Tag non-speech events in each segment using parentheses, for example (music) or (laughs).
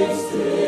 life's day,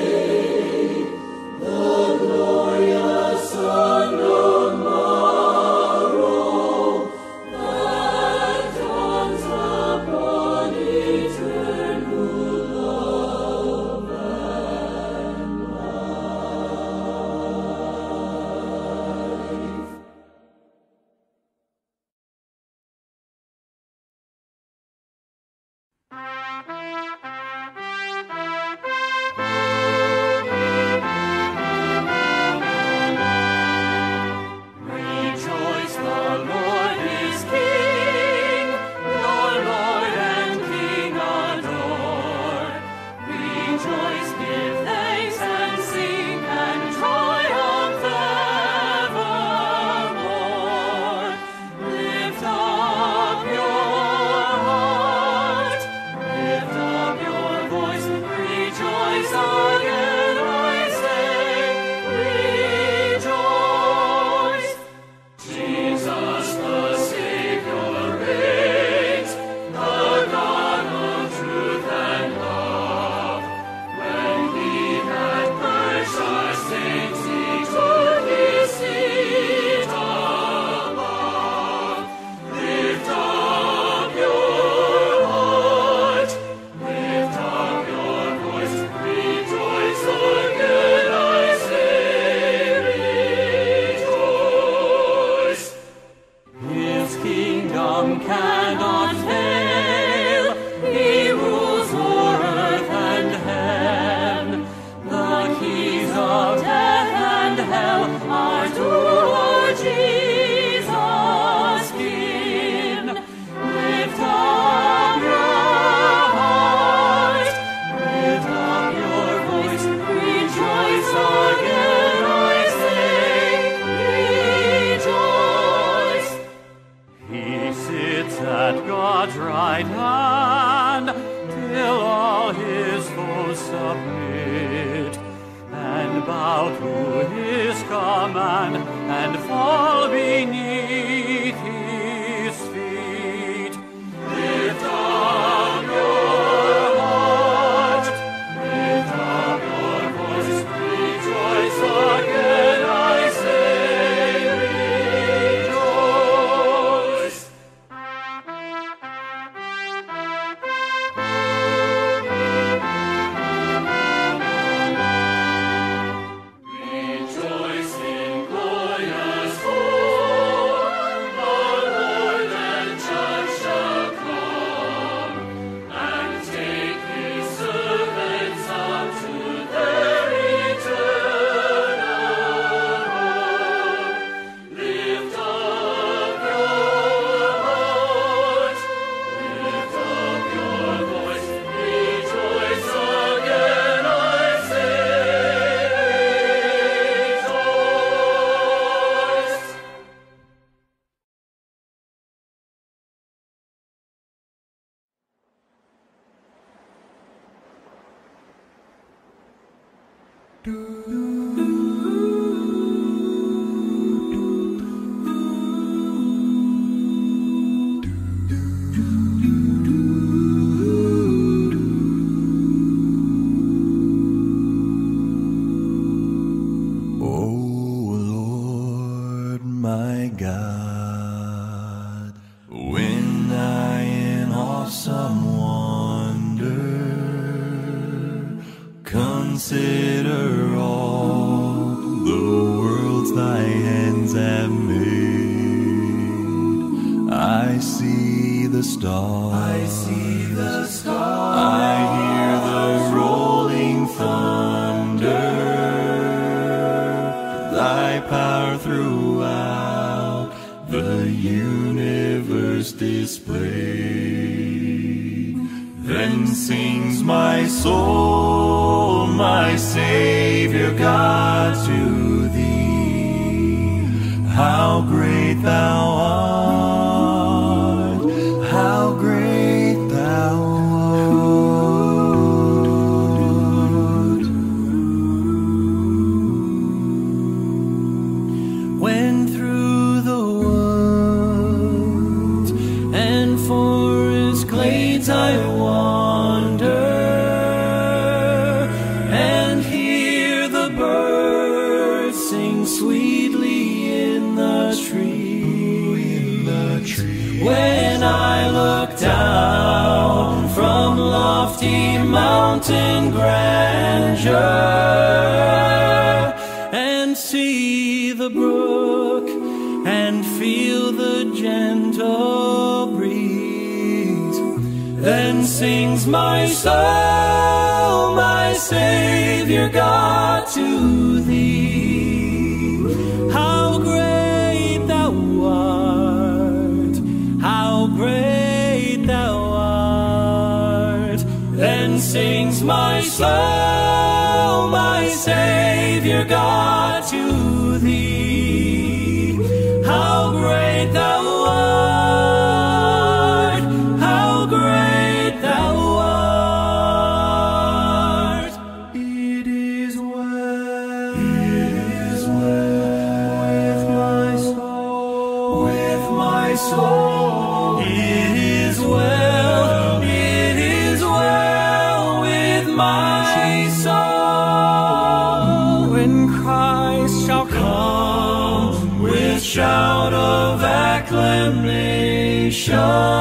acclamation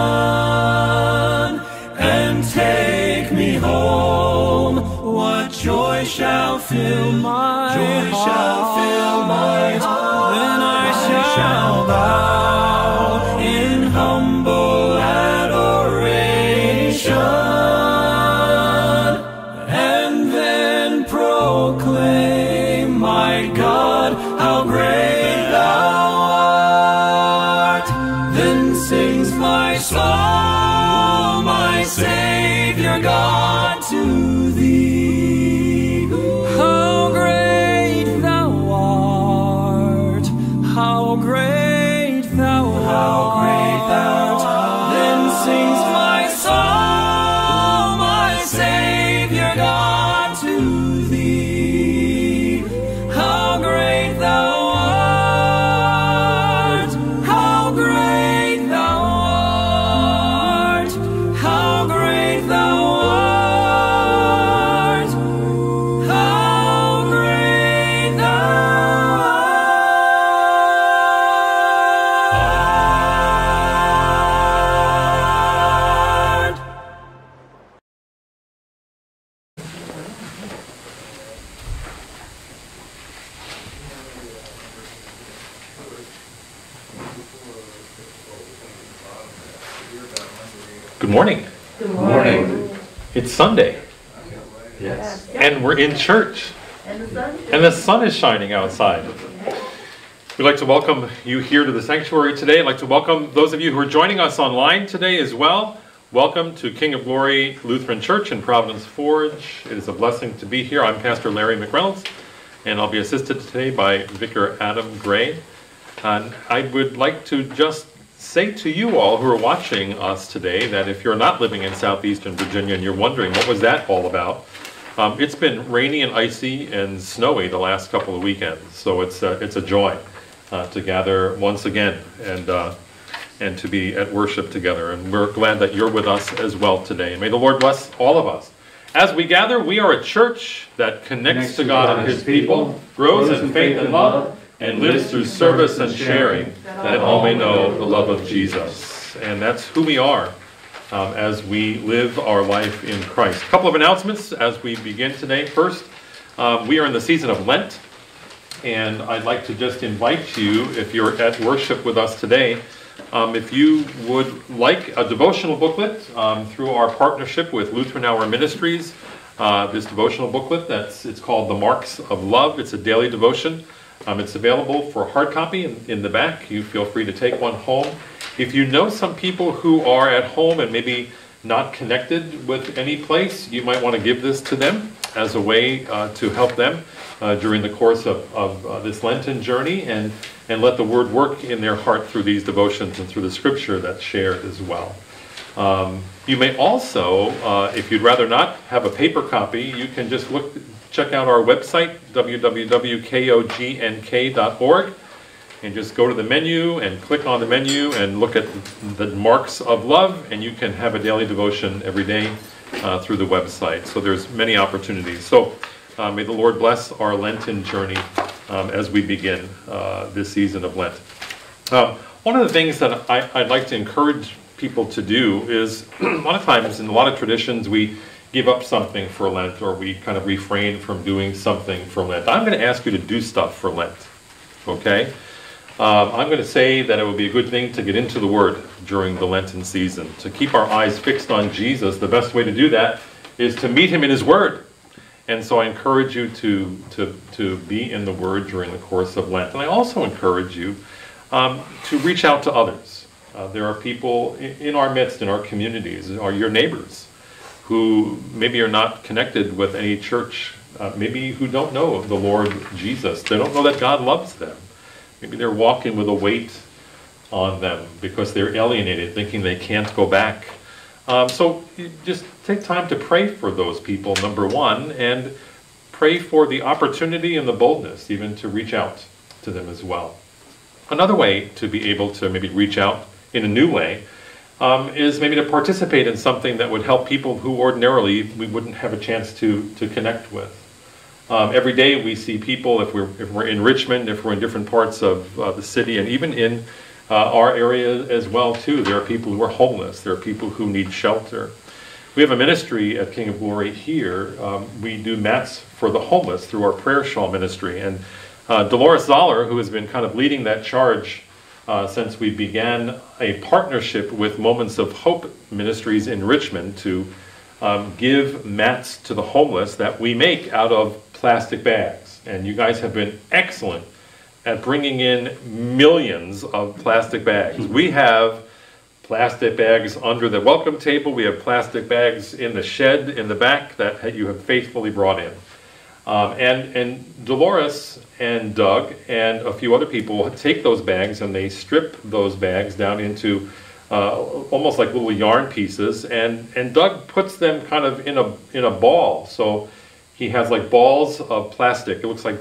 we're in church, And the sun? is shining outside. We'd like to welcome you here to the sanctuary today. I'd like to welcome those of you who are joining us online today as well. Welcome to King of Glory Lutheran Church in Providence Forge. It is a blessing to be here. I'm Pastor Larry McReynolds, and I'll be assisted today by Vicar Adam Gray. And I would like to just say to you all who are watching us today that if you're not living in southeastern Virginia and you're wondering what was that all about, um, it's been rainy and icy and snowy the last couple of weekends, so it's a, it's a joy uh, to gather once again and uh, and to be at worship together. And we're glad that you're with us as well today. May the Lord bless all of us. As we gather, we are a church that connects to God and His people, grows in faith and love, and lives through service and sharing, that all may know the love of Jesus. And that's who we are um, as we live our life in Christ. A couple of announcements as we begin today. First, um, we are in the season of Lent, and I'd like to just invite you, if you're at worship with us today, um, if you would like a devotional booklet um, through our partnership with Lutheran Hour Ministries, uh, this devotional booklet that's it's called The Marks of Love. It's a daily devotion. Um, it's available for hard copy in, in the back. You feel free to take one home. If you know some people who are at home and maybe not connected with any place, you might want to give this to them as a way uh, to help them uh, during the course of, of uh, this Lenten journey and, and let the Word work in their heart through these devotions and through the Scripture that's shared as well. Um, you may also, uh, if you'd rather not have a paper copy, you can just look, check out our website, www.kognk.org, and just go to the menu and click on the menu and look at the marks of love, and you can have a daily devotion every day uh, through the website. So there's many opportunities. So uh, may the Lord bless our Lenten journey um, as we begin uh, this season of Lent. Um, one of the things that I, I'd like to encourage people to do is (clears throat) a lot of times in a lot of traditions we give up something for Lent or we kind of refrain from doing something for Lent. I'm going to ask you to do stuff for Lent, okay? Um, I'm going to say that it would be a good thing to get into the Word during the Lenten season. To keep our eyes fixed on Jesus, the best way to do that is to meet Him in His Word. And so I encourage you to, to, to be in the Word during the course of Lent. And I also encourage you um, to reach out to others. Uh, there are people in, our midst, in our communities, are your neighbors, who maybe are not connected with any church, uh, maybe who don't know the Lord Jesus. They don't know that God loves them. Maybe they're walking with a weight on them because they're alienated, thinking they can't go back. Um, so just take time to pray for those people, number one, and pray for the opportunity and the boldness even to reach out to them as well. Another way to be able to maybe reach out in a new way um, is maybe to participate in something that would help people who ordinarily we wouldn't have a chance to, to connect with. Um, every day we see people, if we're, if we're in Richmond, if we're in different parts of uh, the city, and even in uh, our area as well too, there are people who are homeless. There are people who need shelter. We have a ministry at King of Glory here. Um, we do mats for the homeless through our prayer shawl ministry. And uh, Dolores Zoller, who has been kind of leading that charge uh, since we began a partnership with Moments of Hope Ministries in Richmond to um, give mats to the homeless that we make out of plastic bags. And you guys have been excellent at bringing in millions of plastic bags. We have plastic bags under the welcome table. We have plastic bags in the shed in the back that you have faithfully brought in. Um, and, and Dolores and Doug and a few other people take those bags and they strip those bags down into uh, almost like little yarn pieces. And, and Doug puts them kind of in a, in a ball. So he has like balls of plastic. It looks like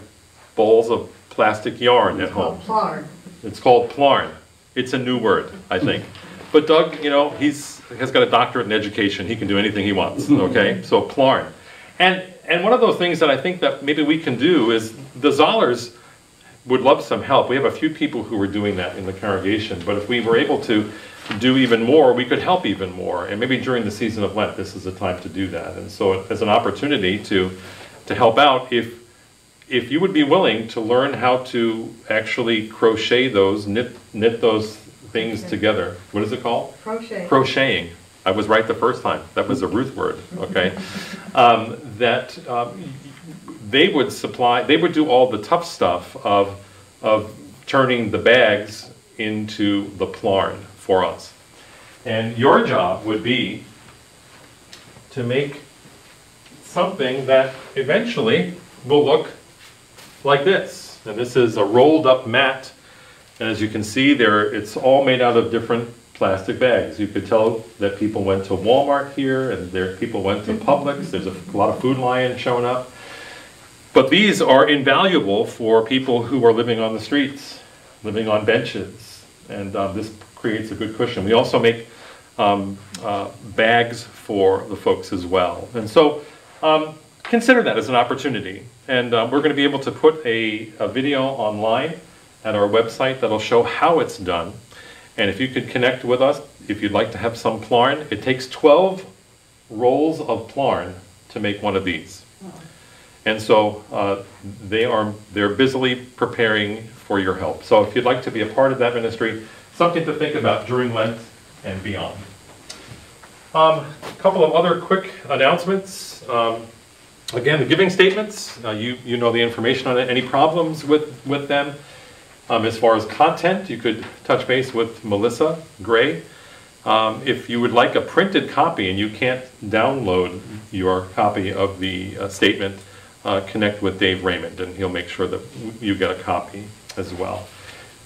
balls of plastic yarn at home. Plarn. It's called plarn. It's a new word, I think. (laughs) But Doug, you know, he's has got a doctorate in education. He can do anything he wants. Mm-hmm. Okay, so plarn, and and one of those things that I think that maybe we can do is the Zollers would love some help. We have a few people who are doing that in the congregation, but if we were able to do even more, we could help even more. And maybe during the season of Lent, this is the time to do that. And so, as an opportunity to to help out, if if you would be willing to learn how to actually crochet those, knit knit those things together. What is it called? Crochet. Crocheting. I was right the first time. That was a Ruth word. Okay. Um, that um, they would supply. They would do all the tough stuff of of turning the bags into the plarn for us. And your job would be to make something that eventually will look like this. And this is a rolled up mat. And as you can see there, it's all made out of different plastic bags. You could tell that people went to Walmart here and there people went to Publix. There's a lot of Food Lion showing up. But these are invaluable for people who are living on the streets, living on benches. And um, this creates a good cushion. We also make um, uh, bags for the folks as well. And so um, consider that as an opportunity. And uh, we're going to be able to put a, a video online at our website that'll show how it's done. And if you could connect with us, if you'd like to have some plarn, it takes 12 rolls of plarn to make one of these. And so uh, they are they're busily preparing for your help. So if you'd like to be a part of that ministry, something to think about during Lent and beyond. Um, a couple of other quick announcements. Um, again, the giving statements. Uh, you you know the information on it. Any problems with with them? Um, as far as content, you could touch base with Melissa Gray Um, If you would like a printed copy and you can't download your copy of the uh, statement, uh, connect with Dave Raymond and he'll make sure that you get a copy as well.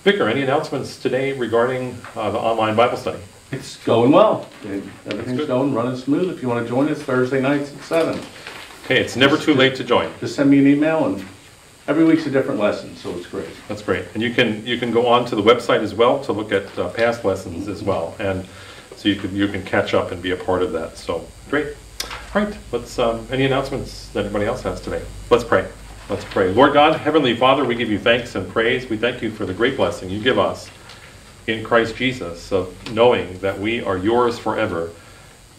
Vicar, any announcements today regarding uh, the online Bible study? It's going well. Everything's going, running smooth. If you want to join us Thursday nights at seven, Okay, it's never too late to join. just send me an email and every week's a different lesson, so it's great. That's great. And you can, you can go on to the website as well to look at uh, past lessons as well. And so you can, you can catch up and be a part of that. So, great. All right, let's, um, any announcements that anybody else has today? Let's pray. Let's pray. Lord God, Heavenly Father, we give you thanks and praise. We thank you for the great blessing you give us in Christ Jesus of knowing that we are yours forever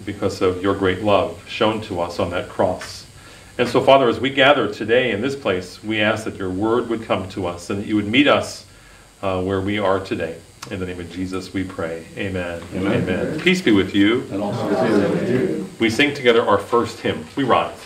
because of your great love shown to us on that cross. And so, Father, as we gather today in this place, we ask that your word would come to us and that you would meet us uh, where we are today. In the name of Jesus, we pray. Amen. Amen. Peace be with you. And also with you. We sing together our first hymn. We rise.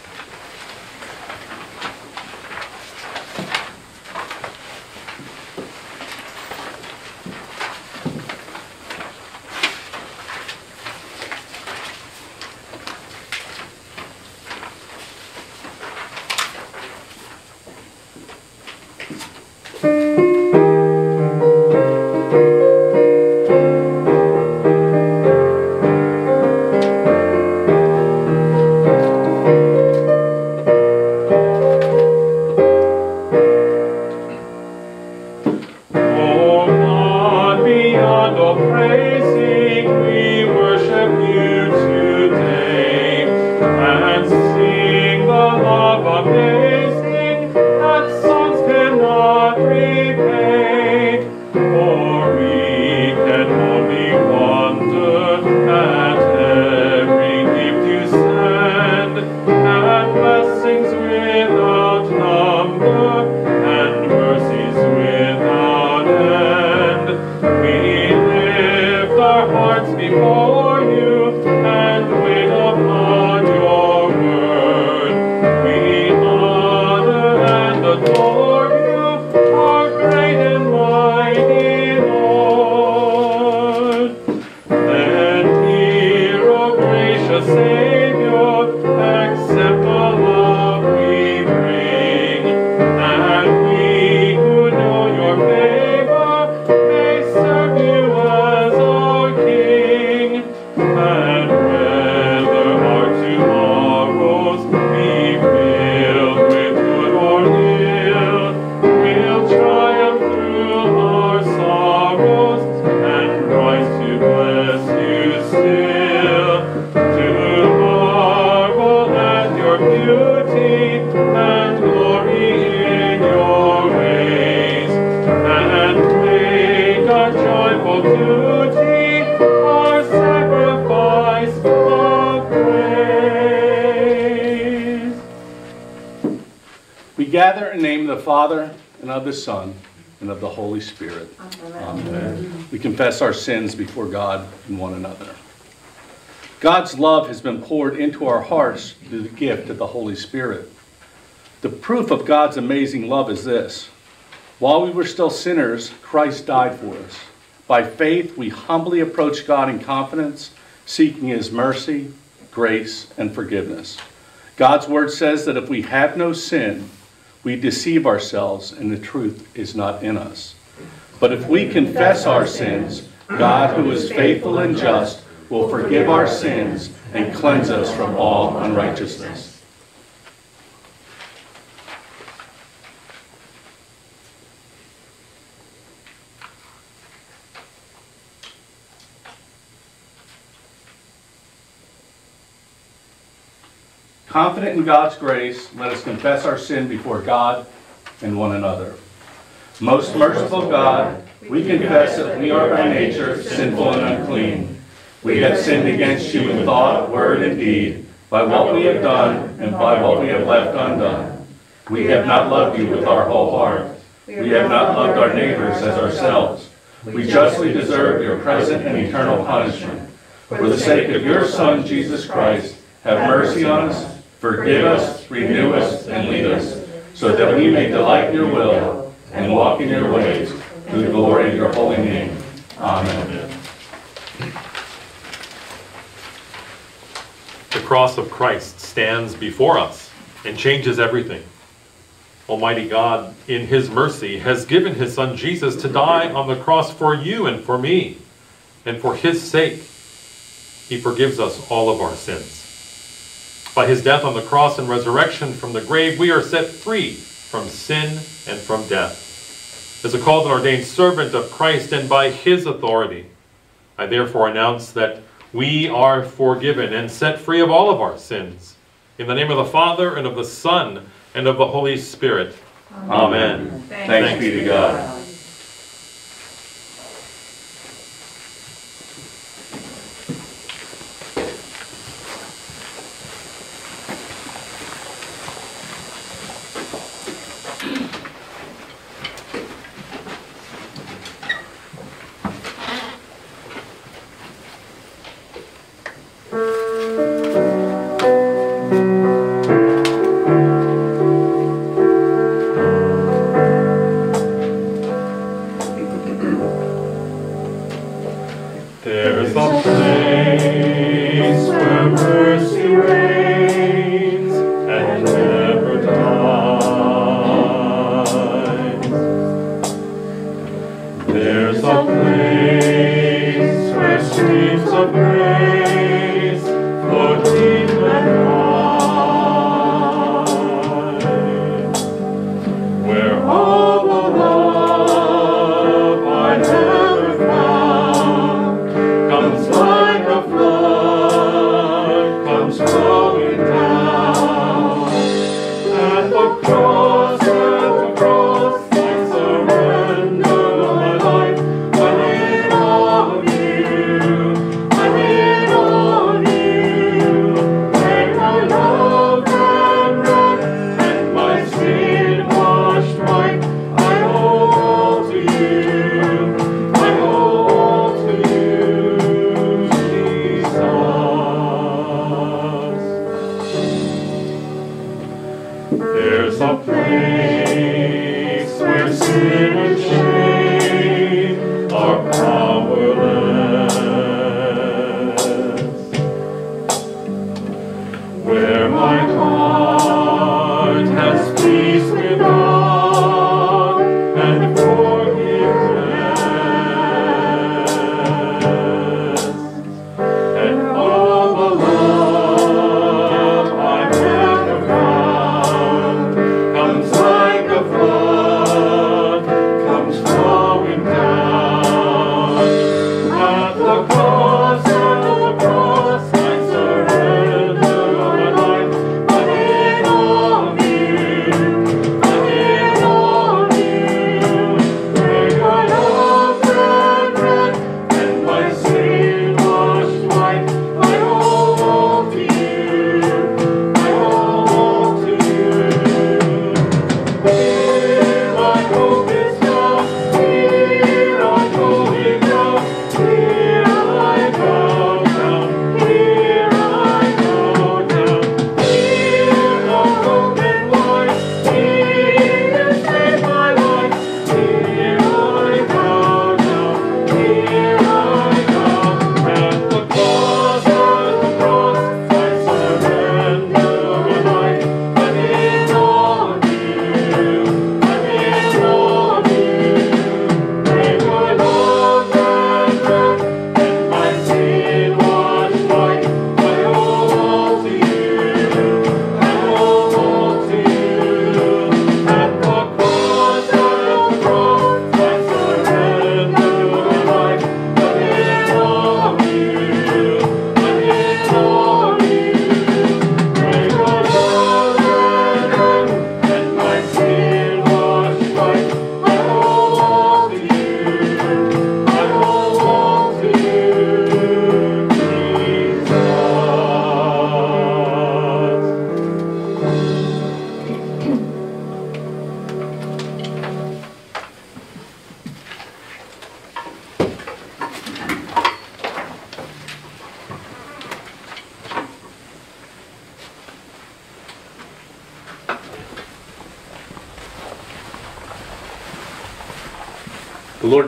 Sins before God and one another. God's love has been poured into our hearts through the gift of the Holy Spirit. The proof of God's amazing love is this. While we were still sinners, Christ died for us. By faith, we humbly approach God in confidence, seeking His mercy, grace, and forgiveness. God's word says that if we have no sin, we deceive ourselves and the truth is not in us. But if we confess our sins, God, who is faithful and just, will forgive our sins and cleanse us from all unrighteousness. Confident in God's grace, let us confess our sin before God and one another. Most merciful God, we confess that we are by nature sinful and unclean. We have sinned against you in thought, word, and deed, by what we have done and by what we have left undone. We have not loved you with our whole heart. We have not loved our neighbors as ourselves. We justly deserve your present and eternal punishment. For the sake of your Son, Jesus Christ, have mercy on us, forgive us, renew us, and lead us, so that we may delight in your will and walk in your ways, to the glory of your holy name. Amen. The cross of Christ stands before us and changes everything. Almighty God, in his mercy, has given his son Jesus to die on the cross for you and for me. And for his sake, he forgives us all of our sins. By his death on the cross and resurrection from the grave, we are set free from sin and from death. As a called and ordained servant of Christ, and by his authority, I therefore announce that we are forgiven and set free of all of our sins. In the name of the Father, and of the Son, and of the Holy Spirit. Amen. Amen. Thanks, Thanks, be to God.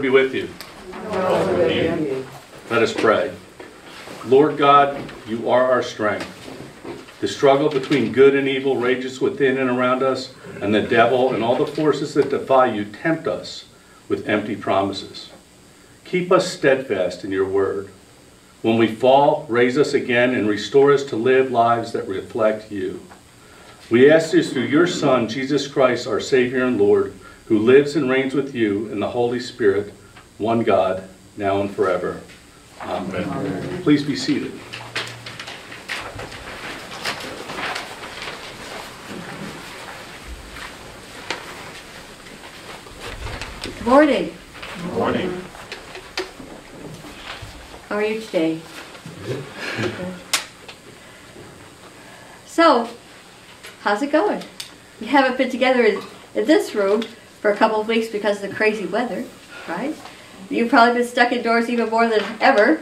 Be with you. Let us pray. Lord God, you are our strength. The struggle between good and evil rages within and around us, and the devil and all the forces that defy you tempt us with empty promises. Keep us steadfast in your word. When we fall, raise us again and restore us to live lives that reflect you. We ask this through your Son, Jesus Christ, our Savior and Lord, who lives and reigns with you in the Holy Spirit, one God, now and forever. Amen. Please be seated. Good morning. Good Morning. How are you today? Good. So, how's it going? We haven't been together in, in this room for a couple of weeks because of the crazy weather, right? You've probably been stuck indoors even more than ever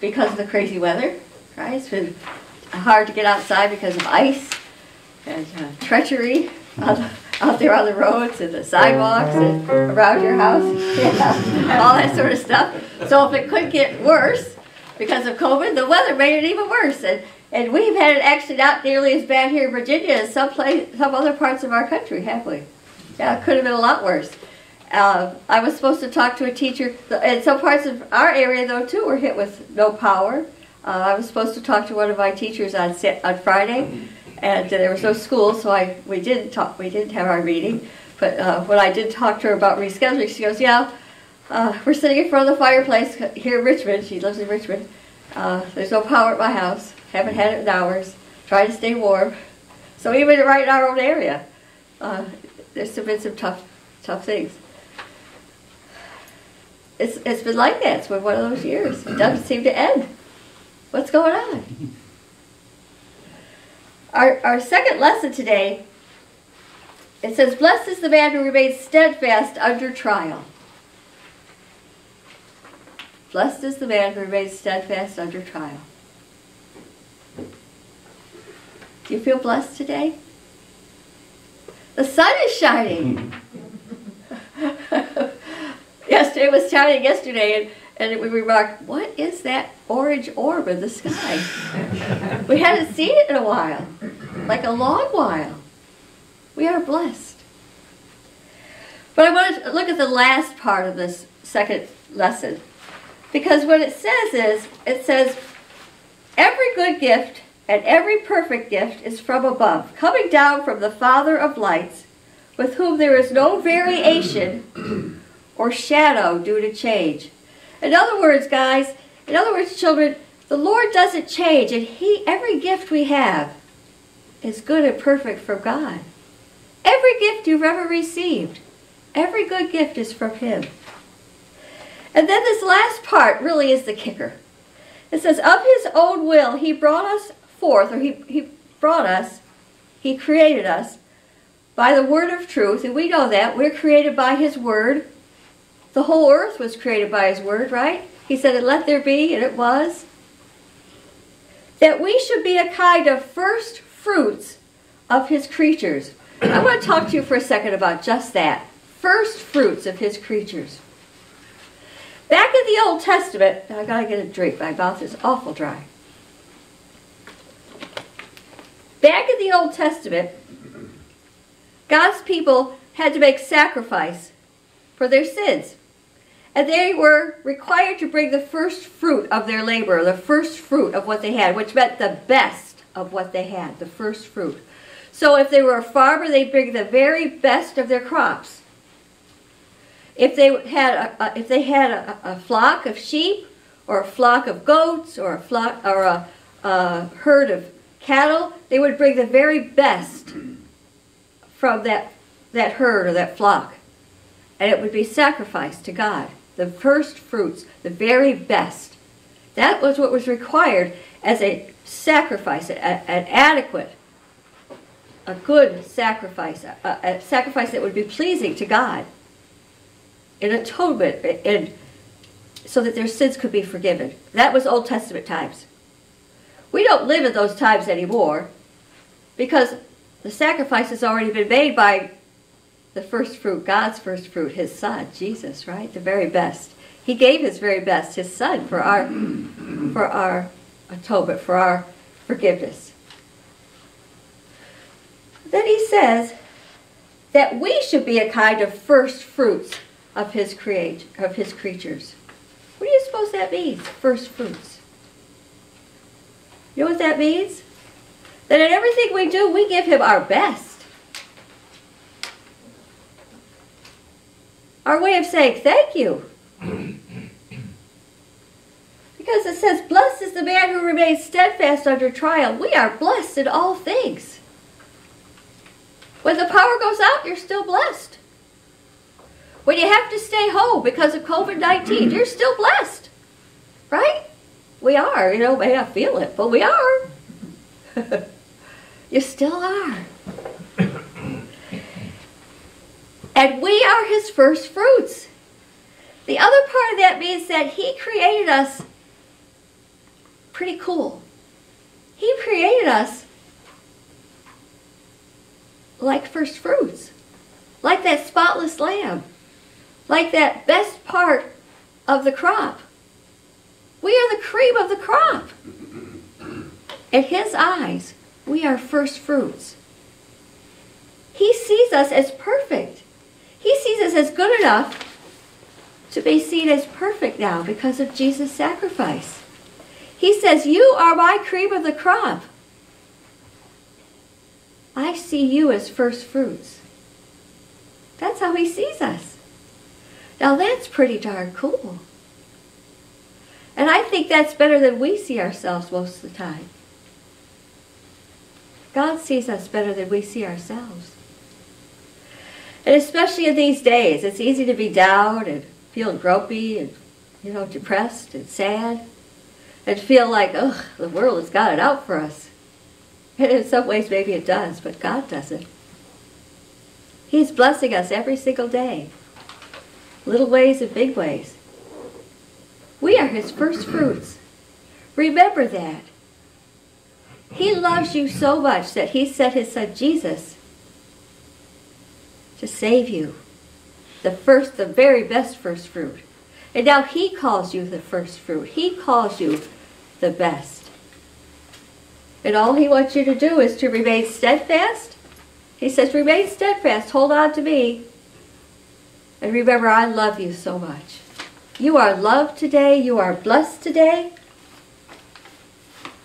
because of the crazy weather, right? It's been hard to get outside because of ice and uh, treachery out, out there on the roads and the sidewalks and around your house, (laughs) yeah, all that sort of stuff. So if it could get worse because of COVID, the weather made it even worse. And, and we've had it actually not nearly as bad here in Virginia as some, place, some other parts of our country, have we? Yeah, it could have been a lot worse. Uh, I was supposed to talk to a teacher, and some parts of our area, though, too, were hit with no power. Uh, I was supposed to talk to one of my teachers on on Friday, and there was no school, so I we didn't talk. We didn't have our meeting. But uh, when I did talk to her about rescheduling, she goes, "Yeah, uh, we're sitting in front of the fireplace here in Richmond. She lives in Richmond. Uh, there's no power at my house. Haven't had it in hours. Trying to stay warm. So even right in our own area, uh, there's been some tough, tough things." It's, it's been like that. It's been one of those years. It doesn't seem to end. What's going on? (laughs) Our, our second lesson today, it says, Blessed is the man who remains steadfast under trial. Blessed is the man who remains steadfast under trial. Do you feel blessed today? The sun is shining. (laughs) yesterday it was shining yesterday, and, and we remarked, what is that orange orb in the sky? (laughs) we hadn't seen it in a while, like a long while. We are blessed. But I want to look at the last part of this second lesson. Because what it says is, it says, every good gift and every perfect gift is from above, coming down from the Father of lights, with whom there is no variation or shadow due to change. In other words, guys, in other words, children, the Lord doesn't change, and He every gift we have is good and perfect from God. Every gift you've ever received, every good gift is from Him. And then this last part really is the kicker. It says, Of His own will He brought us forth, or He, he brought us, He created us by the word of truth, and we know that. We're created by His word. The whole earth was created by His word, right? He said, and let there be, and it was. That we should be a kind of first fruits of His creatures. I want to talk to you for a second about just that. First fruits of His creatures. Back in the Old Testament, I gotta get a drink, my mouth is awful dry. Back in the Old Testament, God's people had to make sacrifice for their sins. And they were required to bring the first fruit of their labor, the first fruit of what they had, which meant the best of what they had, the first fruit. So if they were a farmer, they'd bring the very best of their crops. If they had a, a if they had a, a flock of sheep, or a flock of goats, or a flock or a, a herd of cattle, they would bring the very best from that that herd or that flock, and it would be sacrificed to God. The first fruits, the very best. That was what was required as a sacrifice, a- an adequate, a good sacrifice, a, a sacrifice that would be pleasing to God in atonement and so that their sins could be forgiven. That was Old Testament times. We don't live in those times anymore because the sacrifice has already been made by the first fruit, God's first fruit, his son, Jesus, right? The very best. He gave his very best, his son, for our for our atonement, for our forgiveness. Then he says that we should be a kind of first fruits of his create of his creatures. What do you suppose that means? First fruits. You know what that means? That in everything we do, we give him our best. Our way of saying thank you. (clears throat) Because it says, Blessed is the man who remains steadfast under trial. We are blessed in all things. When the power goes out, you're still blessed. When you have to stay home because of COVID 19, you're still blessed. Right? We are. You know, may not feel it, but we are. (laughs) you still are. (coughs) and we are his first fruits. The other part of that means that he created us pretty cool. He created us like first fruits, like that spotless lamb, like that best part of the crop. We are the cream of the crop. In his eyes, we are first fruits. He sees us as perfect. He sees us as good enough to be seen as perfect now because of Jesus' sacrifice. He says, You are my cream of the crop. I see you as first fruits. That's how he sees us. Now that's pretty darn cool. And I think that's better than we see ourselves most of the time. God sees us better than we see ourselves. And especially in these days, it's easy to be down and feel gropey and, you know, depressed and sad and feel like, ugh, the world has got it out for us. And in some ways, maybe it does, but God doesn't. He's blessing us every single day, little ways and big ways. We are His first fruits. Remember that. He loves you so much that He sent His Son Jesus to save you. The first, the very best first fruit. And now He calls you the first fruit. He calls you the best. And all He wants you to do is to remain steadfast. He says, remain steadfast, hold on to me. And remember, I love you so much. You are loved today. You are blessed today.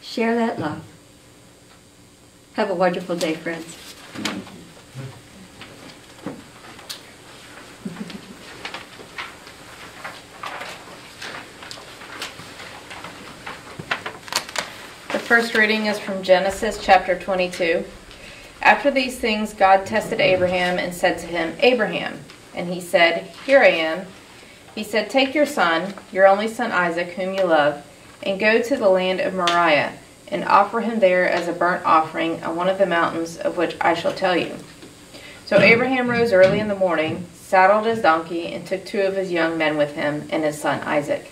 Share that love. Have a wonderful day, friends. The first reading is from Genesis chapter 22. After these things, God tested Abraham and said to him, Abraham. And he said, Here I am. He said, Take your son, your only son Isaac, whom you love, and go to the land of Moriah, and offer him there as a burnt offering on one of the mountains of which I shall tell you. So Abraham rose early in the morning, saddled his donkey, and took two of his young men with him and his son Isaac.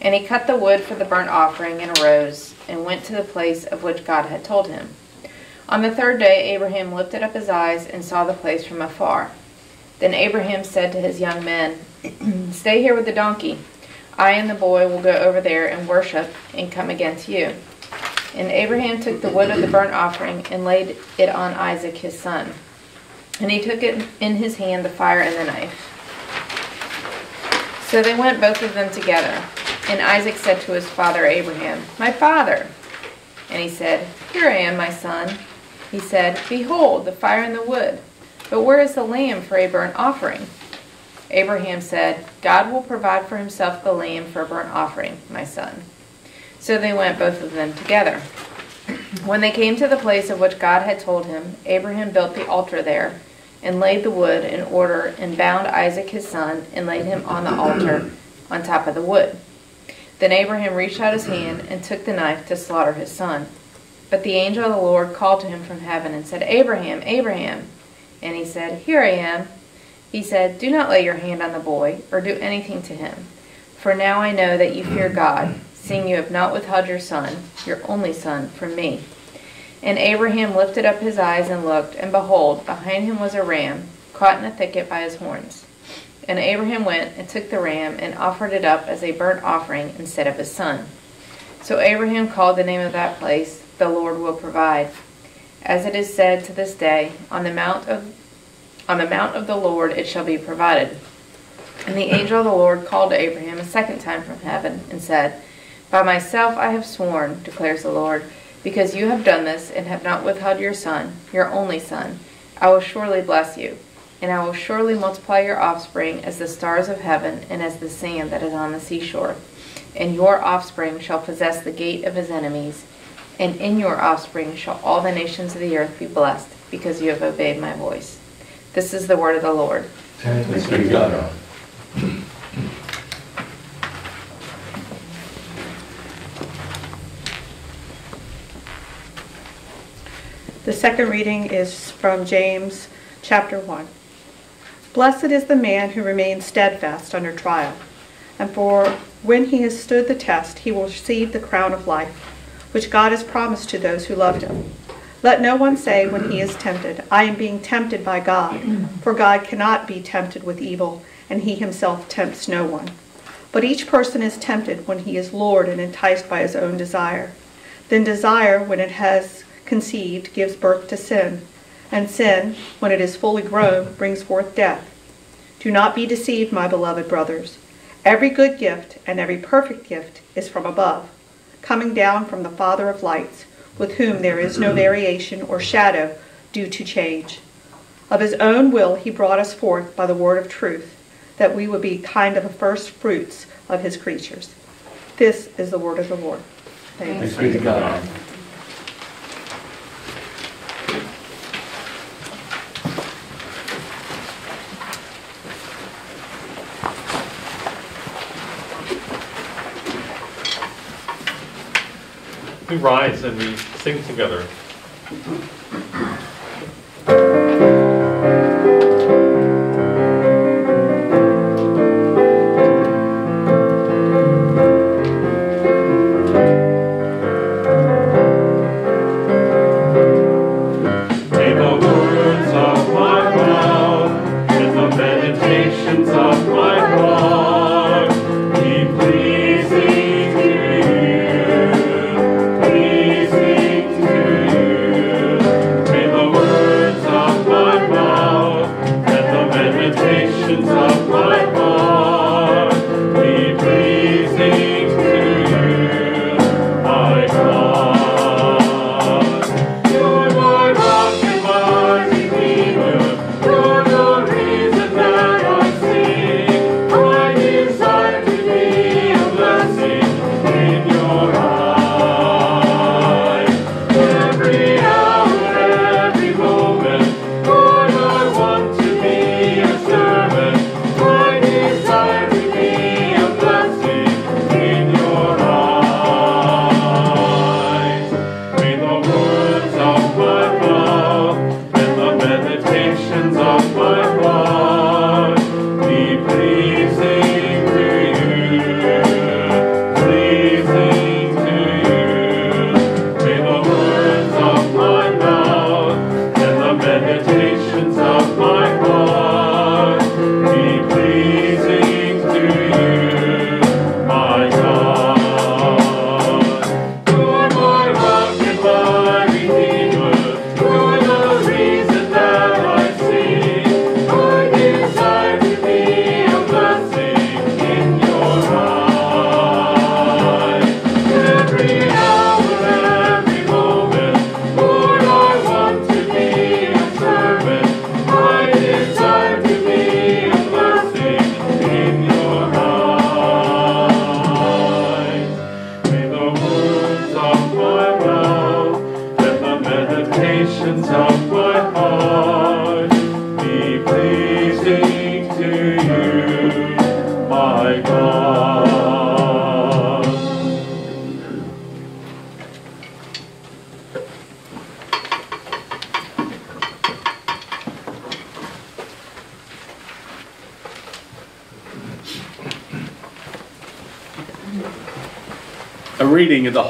And he cut the wood for the burnt offering and arose, and went to the place of which God had told him. On the third day Abraham lifted up his eyes and saw the place from afar. Then Abraham said to his young men, Stay here with the donkey. I and the boy will go over there and worship and come again to you. And Abraham took the wood of the burnt offering and laid it on Isaac his son. And he took it in his hand the fire and the knife. So they went both of them together. And Isaac said to his father Abraham, My father. And he said, Here I am, my son. He said, Behold, the fire and the wood. But where is the lamb for a burnt offering? Abraham said, God will provide for himself the lamb for a burnt offering, my son. So they went both of them together. When they came to the place of which God had told him, Abraham built the altar there, and laid the wood in order, and bound Isaac his son, and laid him on the altar on top of the wood. Then Abraham reached out his hand and took the knife to slaughter his son. But the angel of the Lord called to him from heaven and said, Abraham, Abraham. And he said, Here I am. He said, Do not lay your hand on the boy, or do anything to him. For now I know that you fear God, seeing you have not withheld your son, your only son, from me. And Abraham lifted up his eyes and looked, and behold, behind him was a ram, caught in a thicket by his horns. And Abraham went and took the ram and offered it up as a burnt offering instead of his son. So Abraham called the name of that place, The Lord Will Provide. As it is said to this day, on the mount of on the mount of the Lord it shall be provided. And the angel of the Lord called to Abraham a second time from heaven and said, By myself I have sworn, declares the Lord, because you have done this and have not withheld your son, your only son, I will surely bless you, and I will surely multiply your offspring as the stars of heaven and as the sand that is on the seashore. And your offspring shall possess the gate of his enemies, and in your offspring shall all the nations of the earth be blessed, because you have obeyed my voice. This is the word of the Lord. Thanks be to God. The second reading is from James chapter 1. Blessed is the man who remains steadfast under trial, and for when he has stood the test, he will receive the crown of life, which God has promised to those who love him. Let no one say when he is tempted, I am being tempted by God, for God cannot be tempted with evil, and he himself tempts no one. But each person is tempted when he is lured and enticed by his own desire. Then desire, when it has conceived, gives birth to sin. And sin, when it is fully grown, brings forth death. Do not be deceived, my beloved brothers. Every good gift and every perfect gift is from above, coming down from the Father of lights, with whom there is no variation or shadow due to change. Of his own will he brought us forth by the word of truth, that we would be kind of the first fruits of his creatures. This is the word of the Lord. Thanks. Thanks be to God. We rise and we sing together.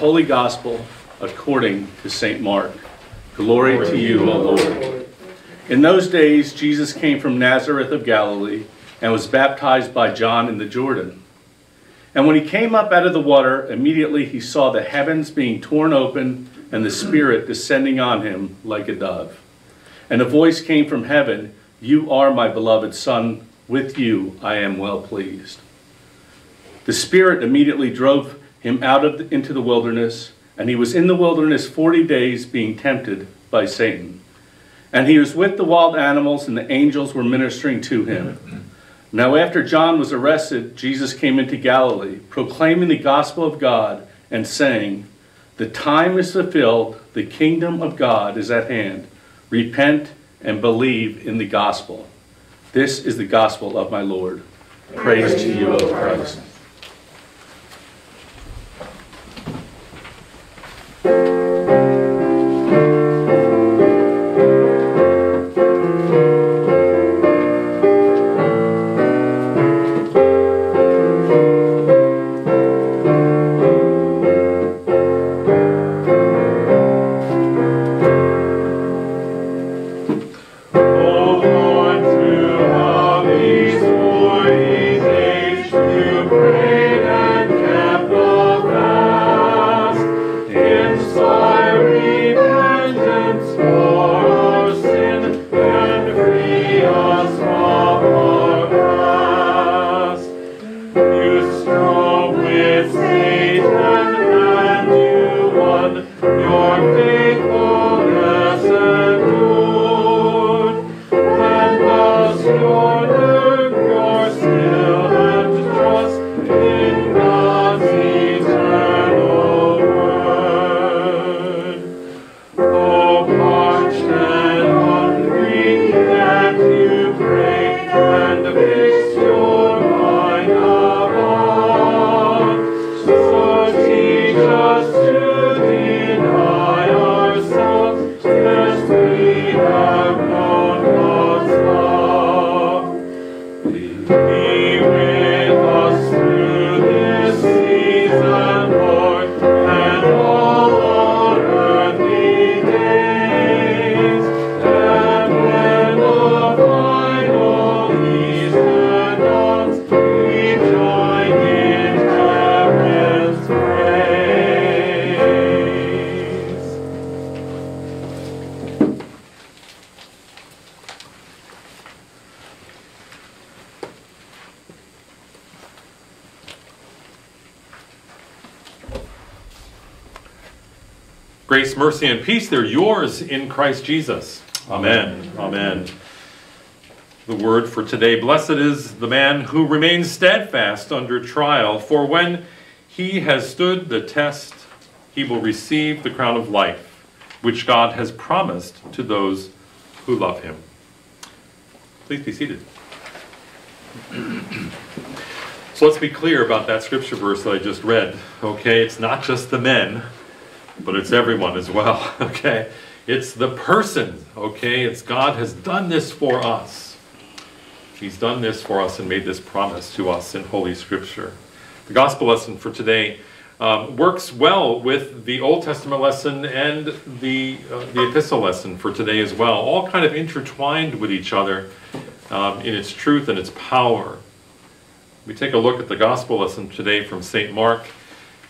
Holy Gospel according to St. Mark. Glory to you, O Lord. In those days, Jesus came from Nazareth of Galilee and was baptized by John in the Jordan. And when he came up out of the water, immediately he saw the heavens being torn open and the Spirit descending on him like a dove. And a voice came from heaven You are my beloved Son, with you I am well pleased. The Spirit immediately drove him out of the, into the wilderness, and he was in the wilderness forty days being tempted by Satan. And he was with the wild animals, and the angels were ministering to him. Now, after John was arrested, Jesus came into Galilee, proclaiming the gospel of God and saying, The time is fulfilled, the kingdom of God is at hand. Repent and believe in the gospel. This is the gospel of my Lord. Praise to you, O Christ. Oh Christ Jesus. Amen. Amen. The word for today Blessed is the man who remains steadfast under trial, for when he has stood the test, he will receive the crown of life, which God has promised to those who love him. Please be seated. So let's be clear about that scripture verse that I just read. Okay, it's not just the men but it's everyone as well, (laughs) okay? It's the person, okay? It's God has done this for us. He's done this for us and made this promise to us in Holy Scripture. The gospel lesson for today um, works well with the Old Testament lesson and the, uh, the epistle lesson for today as well, all kind of intertwined with each other um, in its truth and its power. We take a look at the gospel lesson today from St. Mark.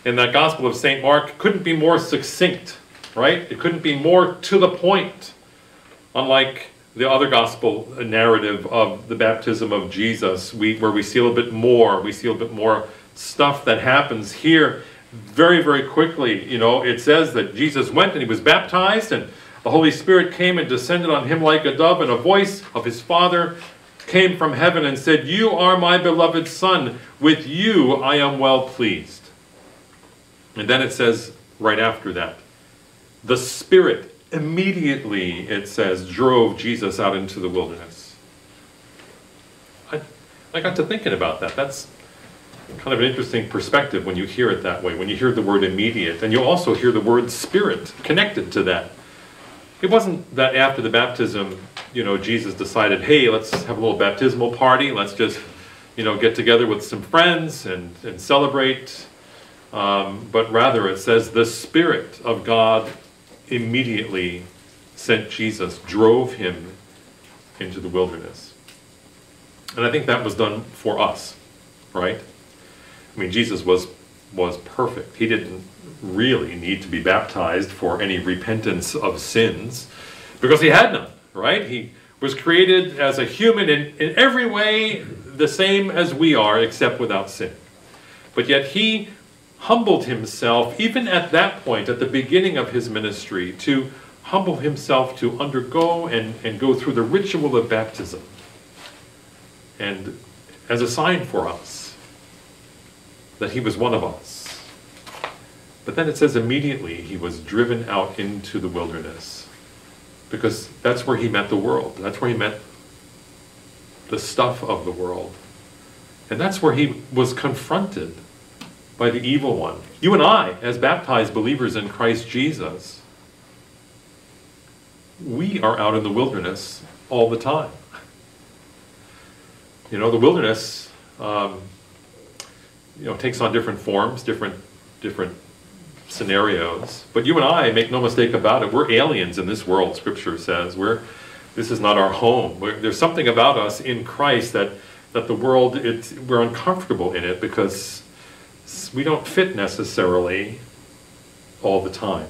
And that Gospel of St. Mark couldn't be more succinct, right? It couldn't be more to the point. Unlike the other gospel narrative of the baptism of Jesus, we, where we see a little bit more, we see a little bit more stuff that happens here very, very quickly. You know, it says that Jesus went and he was baptized, and the Holy Spirit came and descended on him like a dove, and a voice of his Father came from heaven and said, You are my beloved Son, with you I am well pleased. And then it says right after that, the Spirit immediately, it says, drove Jesus out into the wilderness. I, I got to thinking about that. That's kind of an interesting perspective when you hear it that way, when you hear the word immediate, and you also hear the word Spirit connected to that. It wasn't that after the baptism, you know, Jesus decided, hey, let's have a little baptismal party, let's just, you know, get together with some friends and, and celebrate um, but rather it says the Spirit of God immediately sent Jesus, drove him into the wilderness. And I think that was done for us, right? I mean, Jesus was was perfect. He didn't really need to be baptized for any repentance of sins because he had none, right? He was created as a human in, in every way the same as we are, except without sin. But yet he humbled himself, even at that point, at the beginning of his ministry, to humble himself to undergo and, and go through the ritual of baptism. And as a sign for us that he was one of us. But then it says immediately he was driven out into the wilderness because that's where he met the world. That's where he met the stuff of the world. And that's where he was confronted by the evil one. You and I, as baptized believers in Christ Jesus, we are out in the wilderness all the time. You know, the wilderness, um, you know, takes on different forms, different, different scenarios. But you and I, make no mistake about it, we're aliens in this world. Scripture says we're. This is not our home. We're, there's something about us in Christ that that the world it, we're uncomfortable in it because we don't fit necessarily all the time.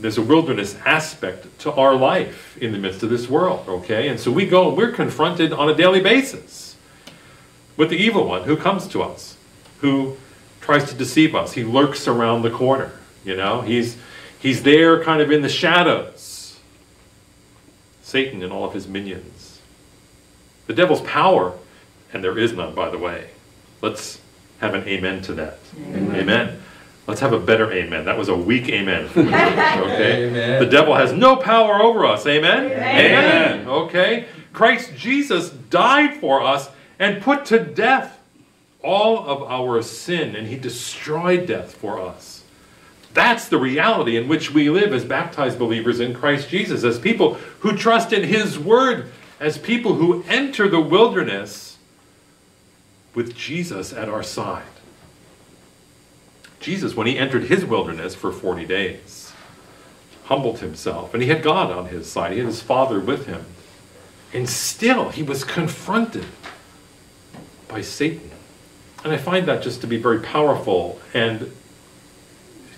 There's a wilderness aspect to our life in the midst of this world, okay? And so we go we're confronted on a daily basis with the evil one who comes to us, who tries to deceive us. He lurks around the corner, you know? He's he's there kind of in the shadows. Satan and all of his minions. The devil's power, and there is none, by the way. Let's have an amen to that. Amen. Let's have a better amen. That was a weak amen. (laughs) Okay? Amen. The devil has no power over us. Amen? Amen. Okay? Christ Jesus died for us and put to death all of our sin, and he destroyed death for us. That's the reality in which we live as baptized believers in Christ Jesus, as people who trust in his word, as people who enter the wilderness with Jesus at our side. Jesus, when he entered his wilderness for 40 days, humbled himself, and he had God on his side, he had his Father with him. And still, he was confronted by Satan. And I find that just to be very powerful, and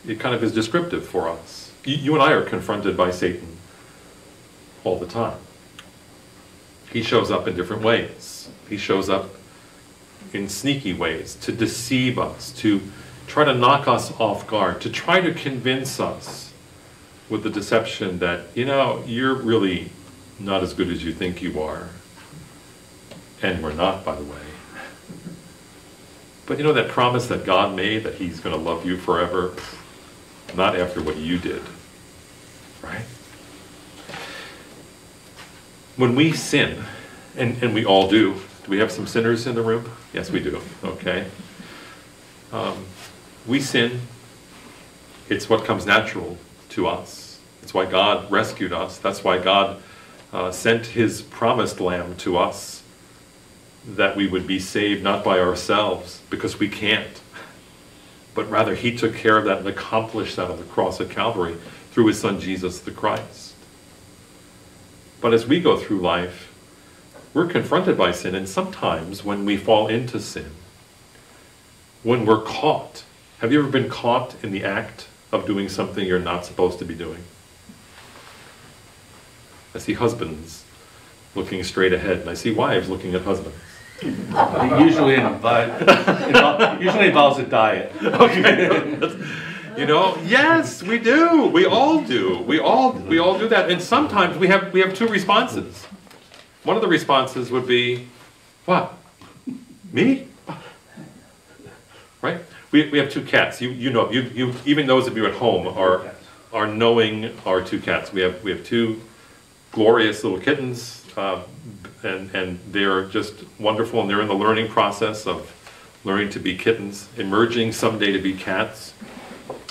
it kind of is descriptive for us. You, and I are confronted by Satan all the time. He shows up in different ways. He shows up in sneaky ways to deceive us, to try to knock us off guard, to try to convince us with the deception that, you know, you're really not as good as you think you are. And we're not, by the way. But you know that promise that God made that He's going to love you forever? Not after what you did. Right? When we sin, and, and we all do, do we have some sinners in the room? Yes, we do. Okay. Um, we sin. It's what comes natural to us. It's why God rescued us. That's why God uh, sent His promised Lamb to us, that we would be saved not by ourselves, because we can't, but rather He took care of that and accomplished that on the cross of Calvary through His Son Jesus the Christ. But as we go through life, we're confronted by sin, and sometimes when we fall into sin, when we're caught, have you ever been caught in the act of doing something you're not supposed to be doing? I see husbands looking straight ahead, and I see wives looking at husbands. (laughs) It usually, invi- invol- usually involves a diet. Okay. (laughs) you know, yes, we do. We all do. We all we all do that. And sometimes we have we have two responses. One of the responses would be, what? Me? Right? We, we have two cats. You you know you you even those of you at home are are knowing our two cats. We have we have two glorious little kittens, uh, and and they're just wonderful, and they're in the learning process of learning to be kittens, emerging someday to be cats,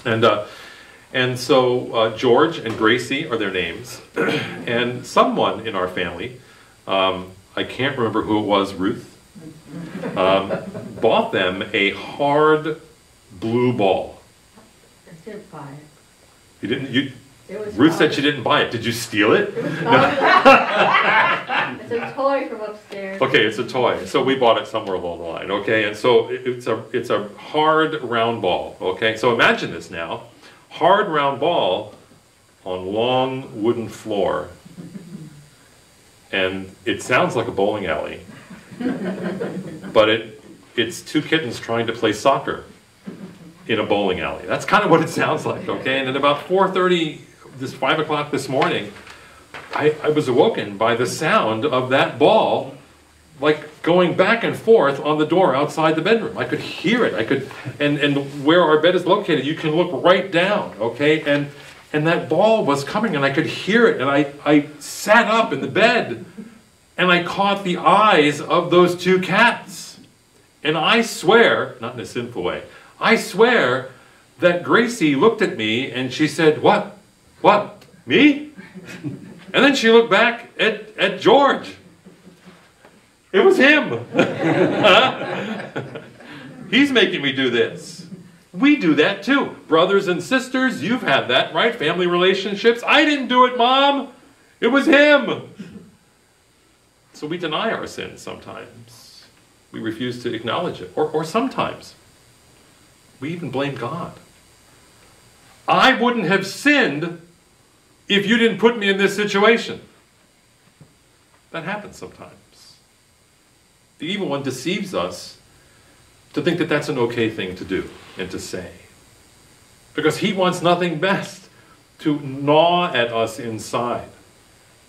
and uh, and so uh, George and Gracie are their names, (clears throat) and someone in our family, um, I can't remember who it was, Ruth, um, bought them a hard blue ball. I didn't buy it. You didn't you. It was Ruth said she didn't buy it. Did you steal it? It hard. (laughs) It's a toy from upstairs. Okay, it's a toy. So we bought it somewhere along the line. Okay, and so it's a it's a hard round ball. Okay, so imagine this now, hard round ball on long wooden floor, and it sounds like a bowling alley, (laughs) but it it's two kittens trying to play soccer in a bowling alley. That's kind of what it sounds like. Okay, and at about 4:30, this five o'clock this morning. I, I was awoken by the sound of that ball like going back and forth on the door outside the bedroom. I could hear it. I could and and where our bed is located, you can look right down, okay? And and that ball was coming and I could hear it and I I sat up in the bed and I caught the eyes of those two cats. And I swear, not in a sinful way, I swear that Gracie looked at me and she said, "What? What? Me?" (laughs) And then she looked back at, at George. It was him. (laughs) He's making me do this. We do that too. Brothers and sisters, you've had that, right? Family relationships. I didn't do it, Mom. It was him. So we deny our sins sometimes. We refuse to acknowledge it. Or, or sometimes we even blame God. I wouldn't have sinned if you didn't put me in this situation. That happens sometimes. The evil one deceives us to think that that's an okay thing to do and to say. Because he wants nothing best to gnaw at us inside,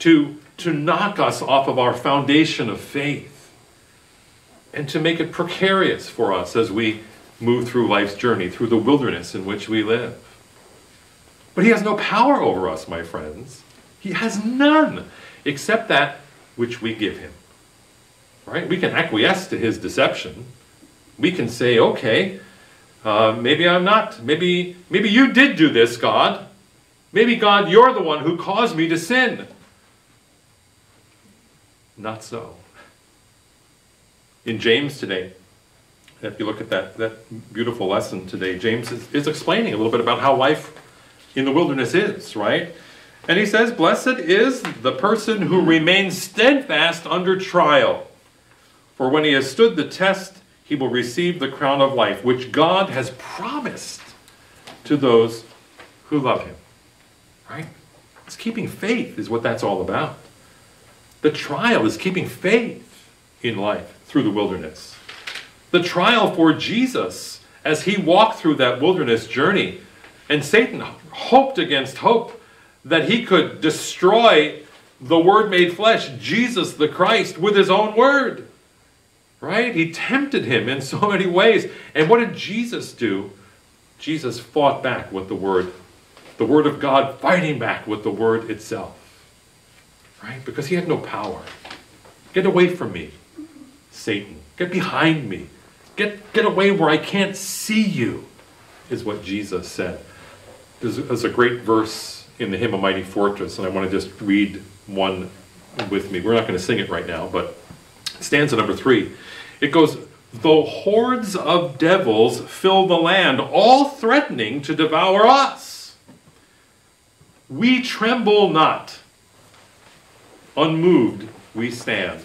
to, to knock us off of our foundation of faith, and to make it precarious for us as we move through life's journey, through the wilderness in which we live. But he has no power over us, my friends. He has none, except that which we give him. Right? We can acquiesce to his deception. We can say, okay, uh, maybe I'm not. Maybe, maybe you did do this, God. Maybe, God, you're the one who caused me to sin. Not so. In James today, if you look at that, that beautiful lesson today, James is, is explaining a little bit about how life in the wilderness is, right? And he says, Blessed is the person who remains steadfast under trial. For when he has stood the test, he will receive the crown of life, which God has promised to those who love him. Right? It's keeping faith, is what that's all about. The trial is keeping faith in life through the wilderness. The trial for Jesus as he walked through that wilderness journey, and Satan hoped against hope that he could destroy the Word made flesh, Jesus the Christ, with his own word. Right? He tempted him in so many ways. And what did Jesus do? Jesus fought back with the Word, the Word of God fighting back with the Word itself. Right? Because he had no power. Get away from me, Satan. Get behind me. Get, get away where I can't see you, is what Jesus said. There's, there's a great verse in the hymn of Mighty Fortress, and I want to just read one with me. We're not going to sing it right now, but stanza number three. It goes, Though hordes of devils fill the land, all threatening to devour us, we tremble not. Unmoved we stand.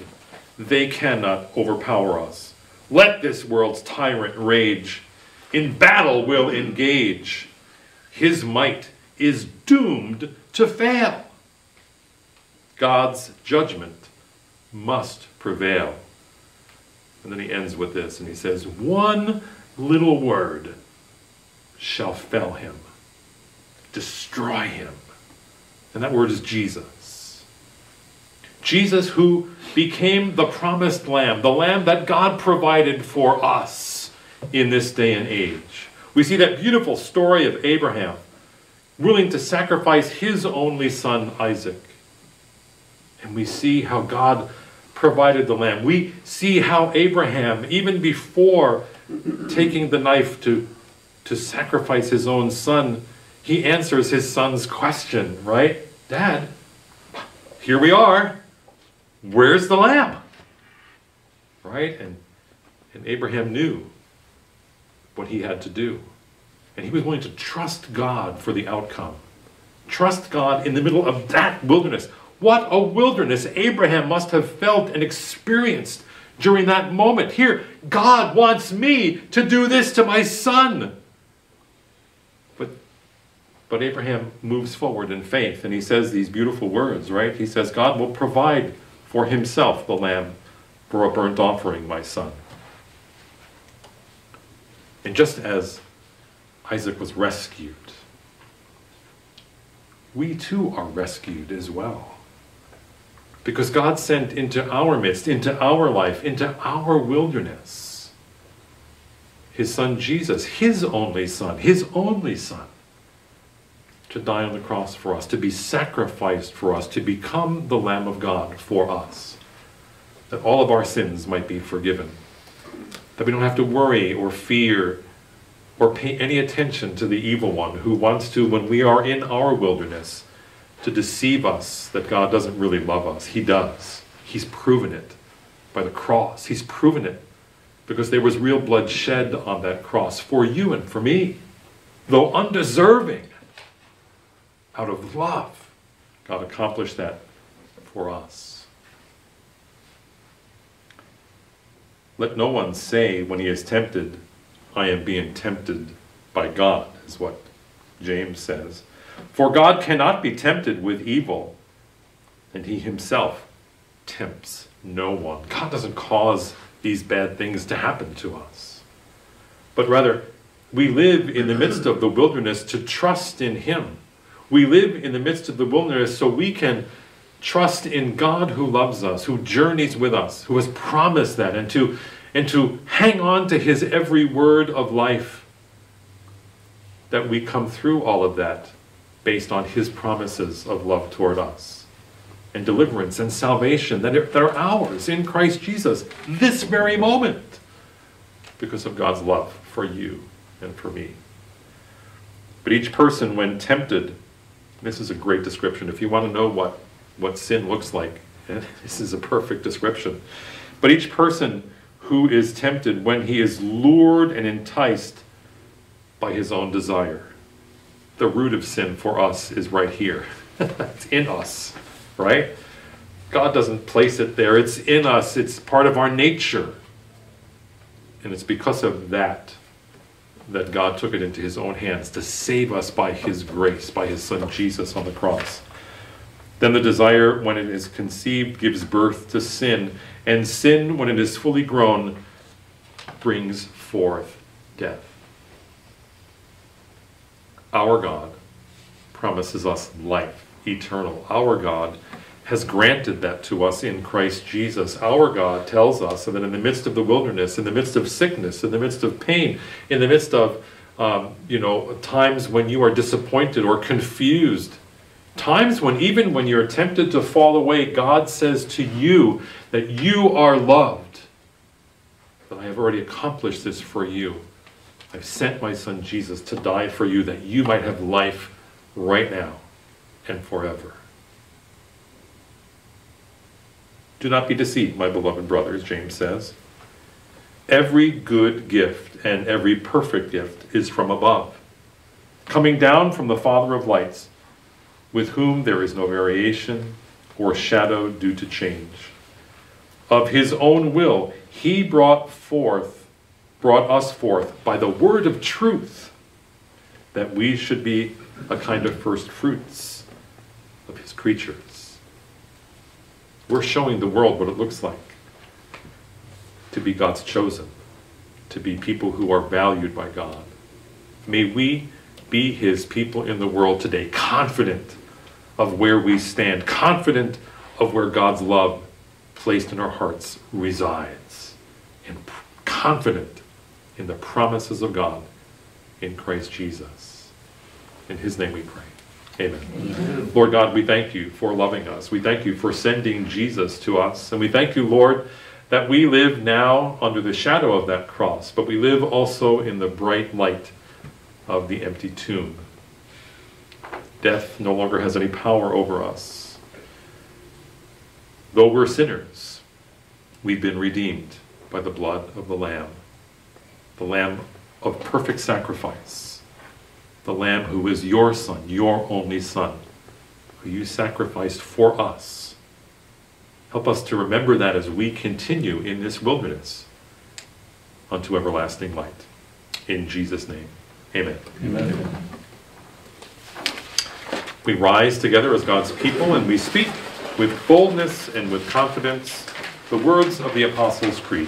They cannot overpower us. Let this world's tyrant rage. In battle we'll engage. His might is doomed to fail. God's judgment must prevail. And then he ends with this and he says, One little word shall fell him, destroy him. And that word is Jesus. Jesus, who became the promised lamb, the lamb that God provided for us in this day and age. We see that beautiful story of Abraham willing to sacrifice his only son, Isaac. And we see how God provided the lamb. We see how Abraham, even before taking the knife to, to sacrifice his own son, he answers his son's question, right? Dad, here we are. Where's the lamb? Right? And, and Abraham knew what he had to do. And he was willing to trust God for the outcome. Trust God in the middle of that wilderness. What a wilderness Abraham must have felt and experienced during that moment. Here, God wants me to do this to my son. But, but Abraham moves forward in faith and he says these beautiful words, right? He says, God will provide for himself the lamb for a burnt offering, my son. And just as Isaac was rescued, we too are rescued as well. Because God sent into our midst, into our life, into our wilderness, his son Jesus, his only son, his only son, to die on the cross for us, to be sacrificed for us, to become the Lamb of God for us, that all of our sins might be forgiven, that we don't have to worry or fear or pay any attention to the evil one who wants to, when we are in our wilderness, to deceive us that God doesn't really love us. He does. He's proven it by the cross. He's proven it because there was real blood shed on that cross for you and for me. Though undeserving, out of love, God accomplished that for us. Let no one say when he is tempted, I am being tempted by God, is what James says. For God cannot be tempted with evil, and he himself tempts no one. God doesn't cause these bad things to happen to us. But rather, we live in the midst of the wilderness to trust in him. We live in the midst of the wilderness so we can trust in God who loves us, who journeys with us, who has promised that, and to, and to hang on to his every word of life. That we come through all of that based on his promises of love toward us and deliverance and salvation that are, ours in Christ Jesus this very moment because of God's love for you and for me. But each person, when tempted, this is a great description. If you want to know what, what sin looks like, (laughs) this is a perfect description. But each person who is tempted when he is lured and enticed by his own desire. The root of sin for us is right here. (laughs) it's in us, right? God doesn't place it there. It's in us. It's part of our nature. And it's because of that that God took it into his own hands to save us by his grace, by his son Jesus on the cross. Then the desire, when it is conceived, gives birth to sin. And sin, when it is fully grown, brings forth death. Our God promises us life eternal. Our God has granted that to us in Christ Jesus. Our God tells us that in the midst of the wilderness, in the midst of sickness, in the midst of pain, in the midst of um, you know times when you are disappointed or confused, times when even when you're tempted to fall away, God says to you that you are loved. That I have already accomplished this for you. I've sent my son Jesus to die for you that you might have life right now and forever. Do not be deceived, my beloved brothers, James says. Every good gift and every perfect gift is from above, coming down from the Father of lights, with whom there is no variation or shadow due to change. Of his own will, he brought forth, brought us forth by the word of truth, that we should be a kind of first fruits of his creatures. We're showing the world what it looks like to be God's chosen, to be people who are valued by God. May we be his people in the world today, confident of where we stand, confident of where God's love placed in our hearts resides, and confident in the promises of God in Christ Jesus. In his name we pray. Amen. Lord God, we thank you for loving us. We thank you for sending Jesus to us. And we thank you, Lord, that we live now under the shadow of that cross, but we live also in the bright light of the empty tomb. Death no longer has any power over us. Though we're sinners, we've been redeemed by the blood of the Lamb, the Lamb of perfect sacrifice, the Lamb who is your Son, your only Son, who you sacrificed for us. Help us to remember that as we continue in this wilderness unto everlasting light. In Jesus' name, amen. Amen. We rise together as God's people and we speak with boldness and with confidence the words of the Apostles' Creed.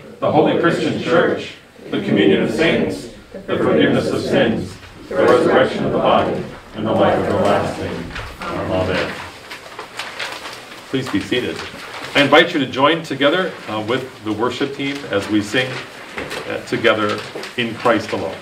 the holy Christian church, the communion of saints, the forgiveness of sins, the resurrection of the body, and the life everlasting. Amen. Please be seated. I invite you to join together uh, with the worship team as we sing uh, together in Christ alone.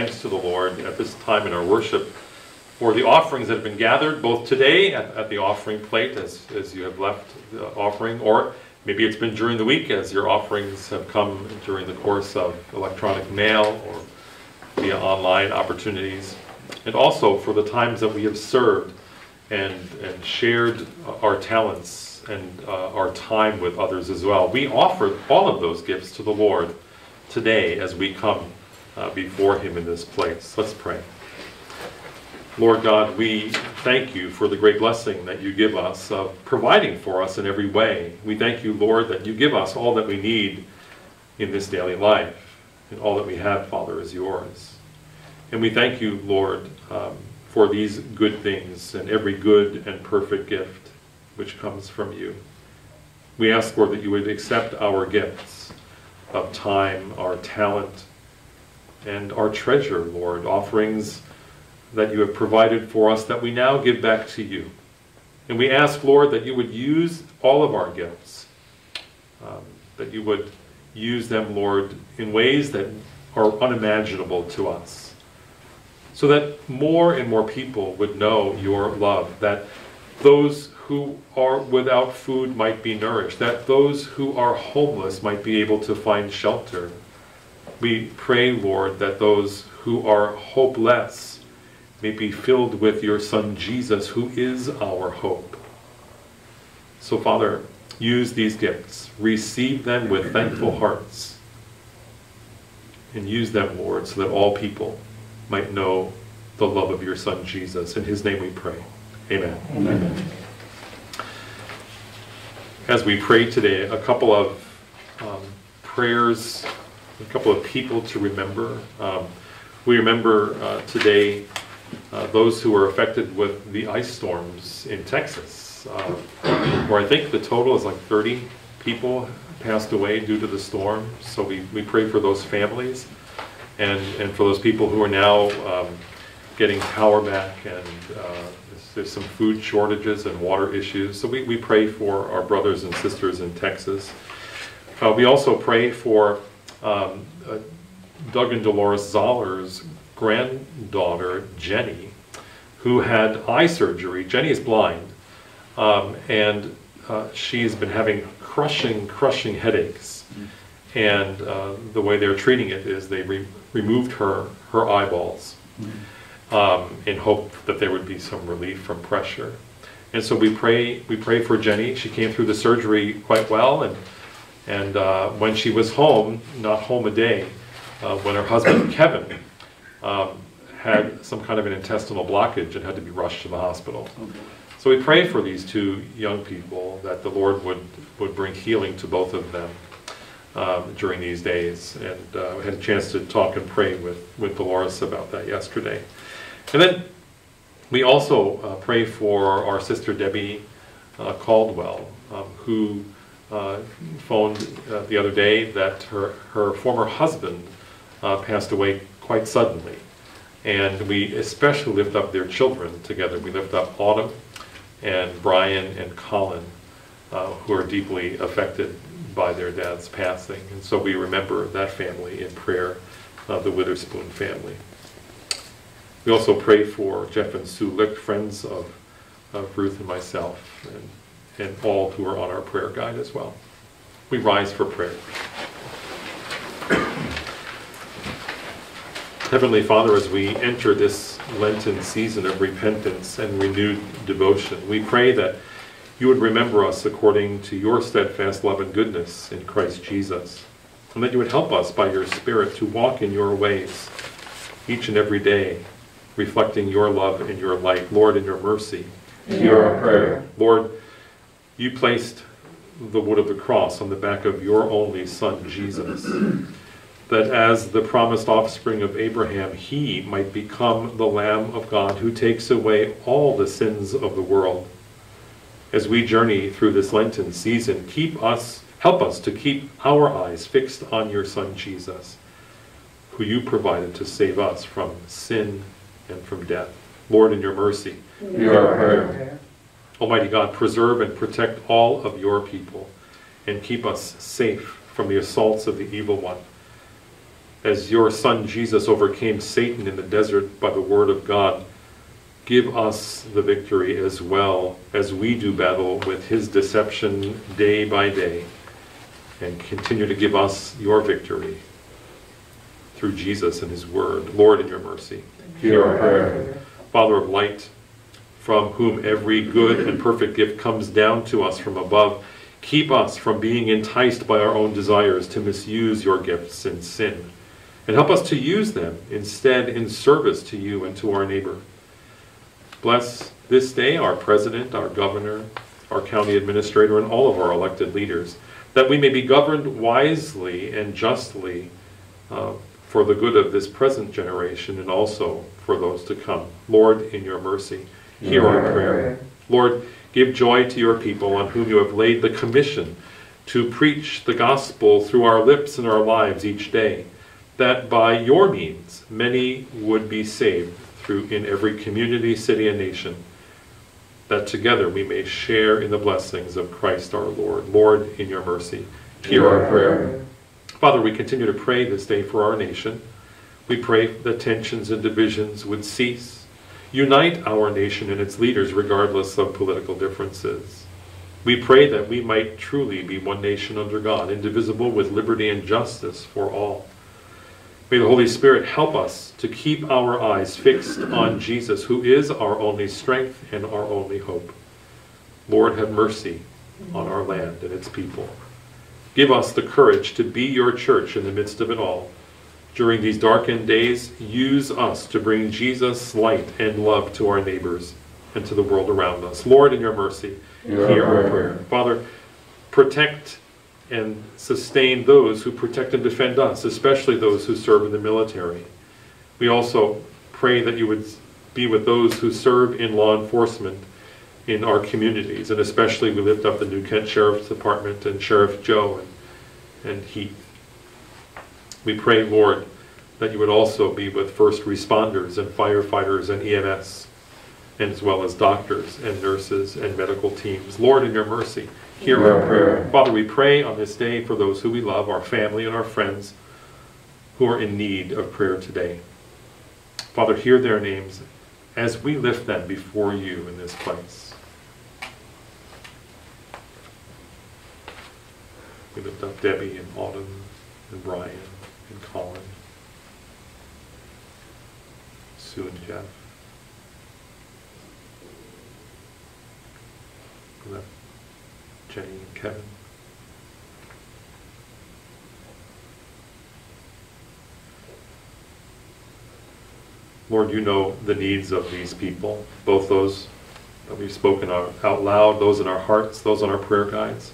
Thanks to the Lord at this time in our worship for the offerings that have been gathered, both today at, at the offering plate as, as you have left the offering, or maybe it's been during the week as your offerings have come during the course of electronic mail or via online opportunities. And also for the times that we have served and, and shared our talents and uh, our time with others as well. We offer all of those gifts to the Lord today as we come uh, before Him in this place. Let's pray. Lord God, we thank you for the great blessing that you give us of providing for us in every way. We thank you, Lord, that you give us all that we need in this daily life. And all that we have, Father, is yours. And we thank you, Lord, um, for these good things and every good and perfect gift which comes from you. We ask, Lord, that you would accept our gifts of time, our talent, and our treasure, Lord, offerings that you have provided for us that we now give back to you. And we ask, Lord, that you would use all of our gifts, um, that you would use them, Lord, in ways that are unimaginable to us, so that more and more people would know your love, that those who are without food might be nourished, that those who are homeless might be able to find shelter. We pray, Lord, that those who are hopeless may be filled with your Son Jesus, who is our hope. So, Father, use these gifts, receive them with thankful hearts, and use them, Lord, so that all people might know the love of your Son Jesus. In his name we pray. Amen. Amen. As we pray today, a couple of um, prayers, a couple of people to remember. Um, we remember uh, today uh, those who were affected with the ice storms in Texas, uh, where I think the total is like 30 people passed away due to the storm. So we, we pray for those families and, and for those people who are now um, getting power back and uh, there's, some food shortages and water issues. So we, we pray for our brothers and sisters in Texas. Uh, we also pray for um, uh, Doug and Dolores Zoller's granddaughter, Jenny, who had eye surgery. Jenny is blind, um, and uh, she's been having crushing, crushing headaches. And uh, the way they're treating it is they re- removed her, her eyeballs um, in hope that there would be some relief from pressure. And so we pray, we pray for Jenny. She came through the surgery quite well, and and uh, when she was home, not home a day, uh, when her husband (coughs) Kevin um, had some kind of an intestinal blockage and had to be rushed to the hospital. So we pray for these two young people that the Lord would would bring healing to both of them um, during these days. And uh, we had a chance to talk and pray with with Dolores about that yesterday. And then we also uh, pray for our sister Debbie uh, Caldwell, um, who phoned uh, the other day that her, her former husband uh, passed away quite suddenly. And we especially lift up their children together. We lift up Autumn and Brian and Colin, uh, who are deeply affected by their dad's passing. And so we remember that family in prayer, uh, the Witherspoon family. We also pray for Jeff and Sue Licht, friends of, of Ruth and myself, and, and all who are on our prayer guide as well. We rise for prayer. (clears throat) Heavenly Father, as we enter this Lenten season of repentance and renewed devotion, we pray that you would remember us according to your steadfast love and goodness in Christ Jesus, and that you would help us by your Spirit to walk in your ways each and every day, reflecting your love and your light. Lord, in your mercy, hear our prayer. Lord, you placed the wood of the cross on the back of your only Son, Jesus, that as the promised offspring of Abraham, he might become the Lamb of God who takes away all the sins of the world. As we journey through this Lenten season, keep us, help us to keep our eyes fixed on your Son, Jesus, who you provided to save us from sin and from death. Lord, in your mercy, Hear our prayer. Almighty God, preserve and protect all of your people and keep us safe from the assaults of the evil one. as your son Jesus overcame Satan in the desert by the word of God, give us the victory as well as we do battle with his deception day by day. And continue to give us your victory through Jesus and his word. Lord, in your mercy. Hear our prayer. Father of light, from whom every good and perfect gift comes down to us from above, keep us from being enticed by our own desires to misuse your gifts in sin, and help us to use them instead in service to you and to our neighbor. Bless this day our president, our governor, our county administrator, and all of our elected leaders, that we may be governed wisely and justly uh, for the good of this present generation and also for those to come. Lord, in your mercy, hear our prayer. Lord, give joy to your people on whom you have laid the commission to preach the gospel through our lips and our lives each day, that by your means many would be saved through in every community, city, and nation, that together we may share in the blessings of Christ our Lord. Lord, in your mercy, hear our prayer. Father, we continue to pray this day for our nation. We pray that tensions and divisions would cease. Unite our nation and its leaders regardless of political differences. We pray that we might truly be one nation under God, indivisible with liberty and justice for all. May the Holy Spirit help us to keep our eyes fixed on Jesus, who is our only strength and our only hope. Lord, have mercy on our land and its people. Give us the courage to be your church in the midst of it all. During these darkened days, use us to bring Jesus' light and love to our neighbors and to the world around us. Lord, in your mercy, Hear hear our prayer. prayer. Father, protect and sustain those who protect and defend us, especially those who serve in the military. We also pray that you would be with those who serve in law enforcement in our communities, and especially we lift up the New Kent Sheriff's Department and Sheriff Joe and, and Heath. We pray, Lord, that you would also be with first responders and firefighters and EMS, and as well as doctors and nurses and medical teams. Lord, in your mercy, hear our prayer. Father, we pray on this day for those who we love, our family and our friends who are in need of prayer today. Father, hear their names as we lift them before you in this place. We lift up Debbie and Autumn and Brian Sue and Jeff. We lift Jenny and Kevin. Lord, you know the needs of these people, both those that we've spoken out loud, those in our hearts, those on our prayer guides.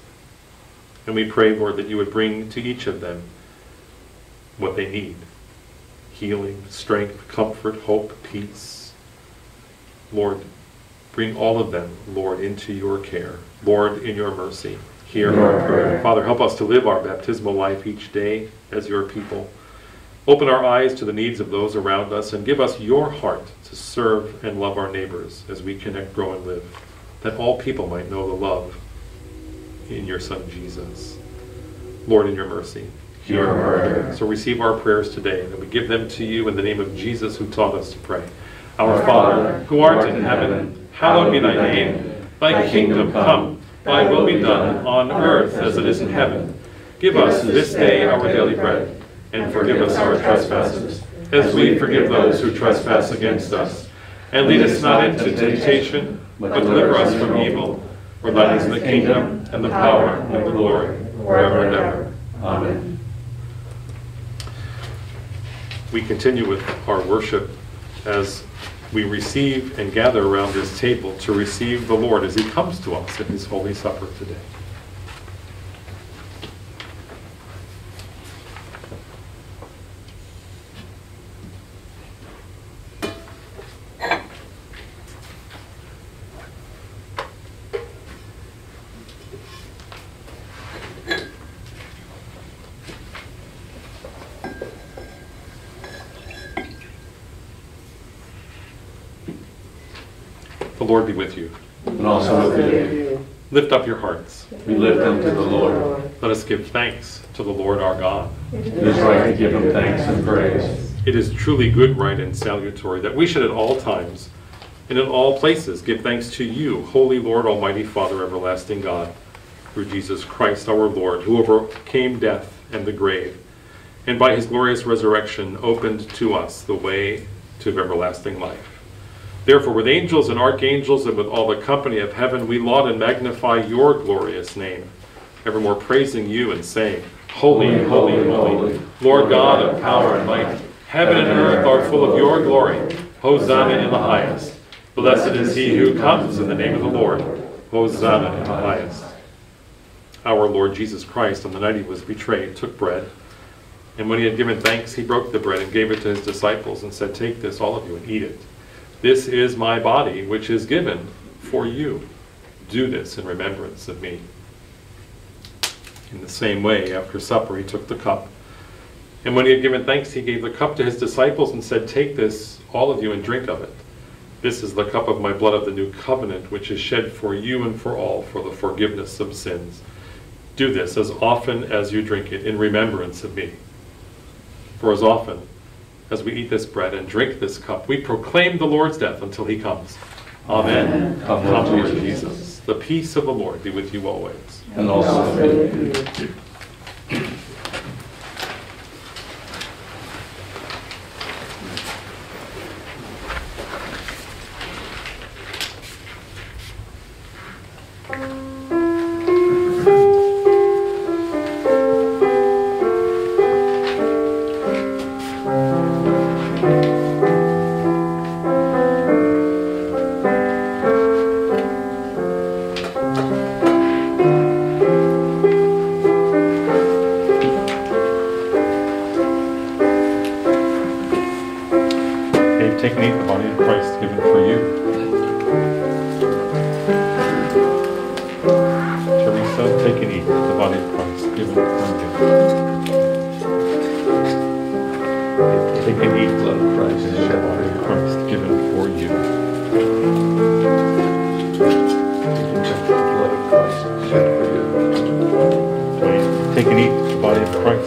And we pray, Lord, that you would bring to each of them what they need healing, strength, comfort, hope, peace. Lord, bring all of them, Lord, into your care. Lord, in your mercy, hear our prayer. Father, help us to live our baptismal life each day as your people. Open our eyes to the needs of those around us and give us your heart to serve and love our neighbors as we connect, grow, and live, that all people might know the love in your Son Jesus. Lord, in your mercy, hear our prayer. So receive our prayers today, and we give them to you in the name of Jesus who taught us to pray. Our Father, who art in heaven, hallowed be thy name. Thy kingdom come, thy will be done on earth as it is in heaven. Give us this day our daily bread, and forgive us our trespasses, as we forgive those who trespass against us. And lead us not into temptation, but deliver us from evil. For thine is the kingdom, and the power, and the glory, forever and ever. Amen. We continue with our worship as we receive and gather around this table to receive the Lord as he comes to us in his holy supper today. Lord be with you. And also with you. Lift up your hearts. We lift them to the Lord. Let us give thanks to the Lord our God. It is right to give him thanks and praise. It is truly good, right, and salutary that we should at all times and in all places give thanks to you, Holy Lord, Almighty Father, everlasting God, through Jesus Christ our Lord, who overcame death and the grave, and by his glorious resurrection opened to us the way to everlasting life. Therefore, with angels and archangels and with all the company of heaven, we laud and magnify your glorious name, evermore praising you and saying, Holy, holy, holy, Lord God of power and might, heaven and earth are full of your glory. Hosanna in the highest. Blessed is he who comes in the name of the Lord. Hosanna in the highest. Our Lord Jesus Christ, on the night he was betrayed, took bread. And when he had given thanks, he broke the bread and gave it to his disciples and said, Take this, all of you, and eat it. This is my body, which is given for you. Do this in remembrance of me. In the same way, after supper, he took the cup. And when he had given thanks, he gave the cup to his disciples and said, Take this, all of you, and drink of it. This is the cup of my blood of the new covenant, which is shed for you and for all for the forgiveness of sins. Do this as often as you drink it in remembrance of me. For as often as we eat this bread and drink this cup, we proclaim the Lord's death until he comes. Amen. Come, Lord. Jesus. The peace of the Lord be with you always. And also with you.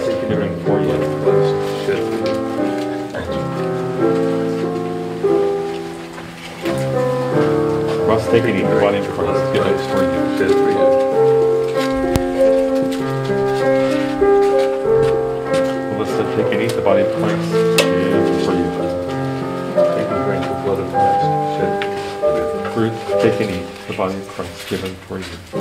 Body of for you. of Christ shed for you. Russ, take and eat the body of Christ given for you. Shed for you. Take and eat the body of Christ given for you. Take and drink the blood of Christ shed. Ruth, take and eat the body of Christ given for you.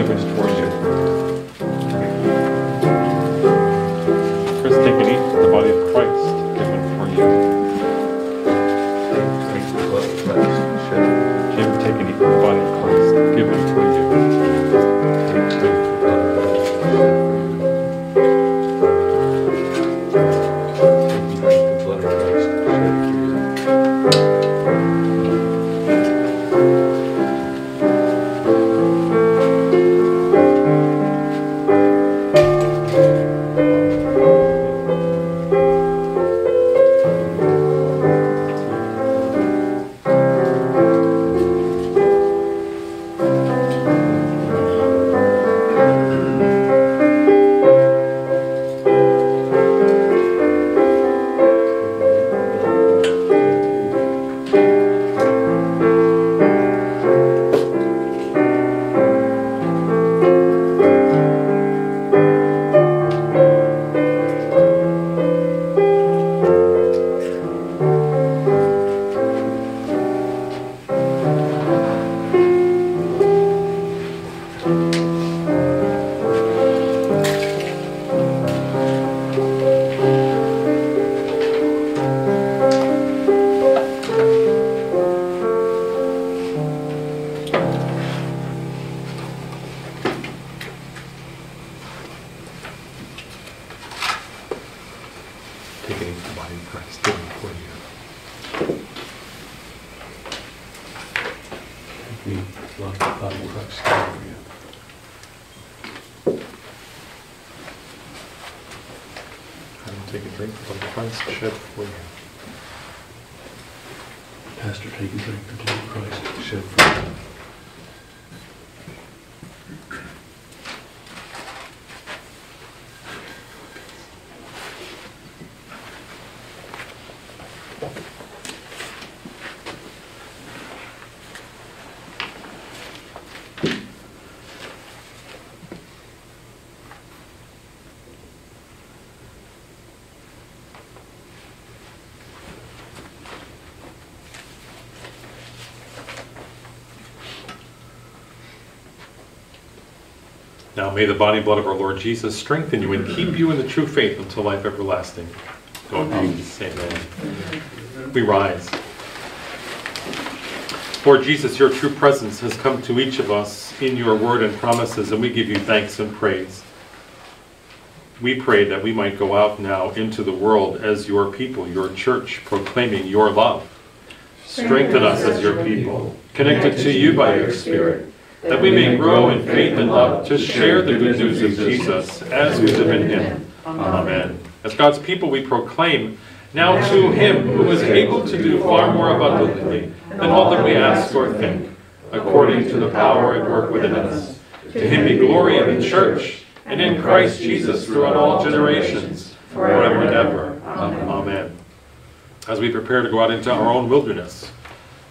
Of Christ Now may the body and blood of our Lord Jesus strengthen you and keep you in the true faith until life everlasting. Go. Amen. We rise. Lord Jesus, your true presence has come to each of us in your word and promises, and we give you thanks and praise. We pray that we might go out now into the world as your people, your church, proclaiming your love. Strengthen us as your people, connected to you by your Spirit, that we may grow in faith and love to share the good news of Jesus as we live in him. Amen. As God's people, we proclaim now to him who is able to do far more abundantly than all that we ask or think, according to the power at work within us. To him be glory in the church and in Christ Jesus throughout all generations, forever and ever. Amen. As we prepare to go out into our own wilderness,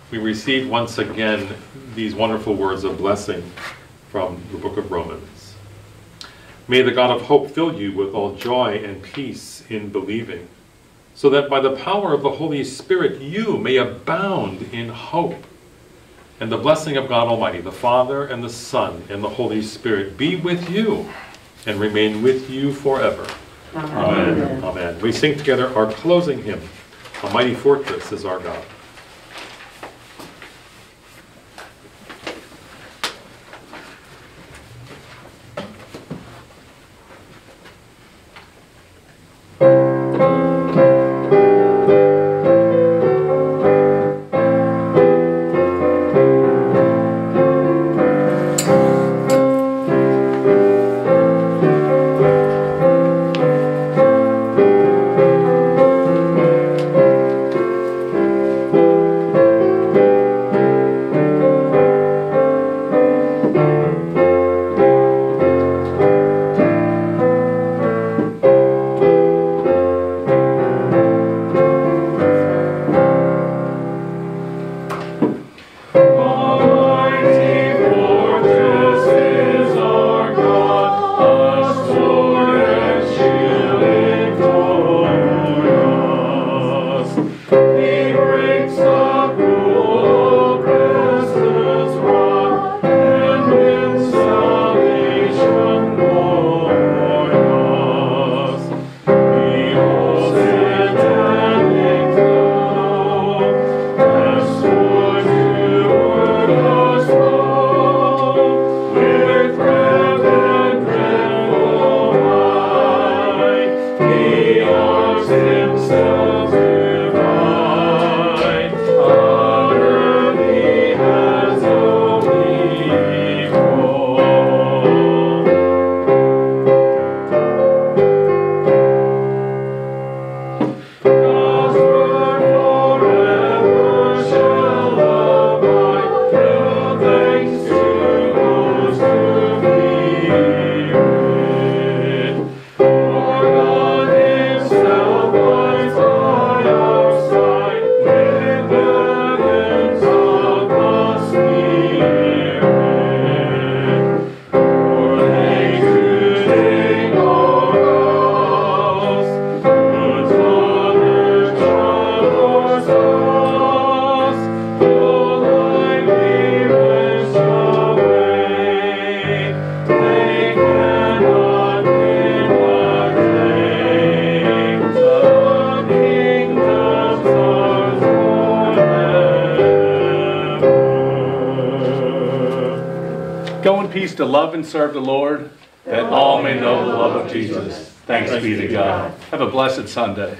we receive once again these wonderful words of blessing from the book of Romans. May the God of hope fill you with all joy and peace in believing, so that by the power of the Holy Spirit you may abound in hope. And the blessing of God Almighty, the Father and the Son and the Holy Spirit be with you and remain with you forever. Amen. Amen. We sing together our closing hymn, A Mighty Fortress is Our God. Love and serve the Lord, that all may know the love of Jesus. Thanks be to God. Have a blessed Sunday.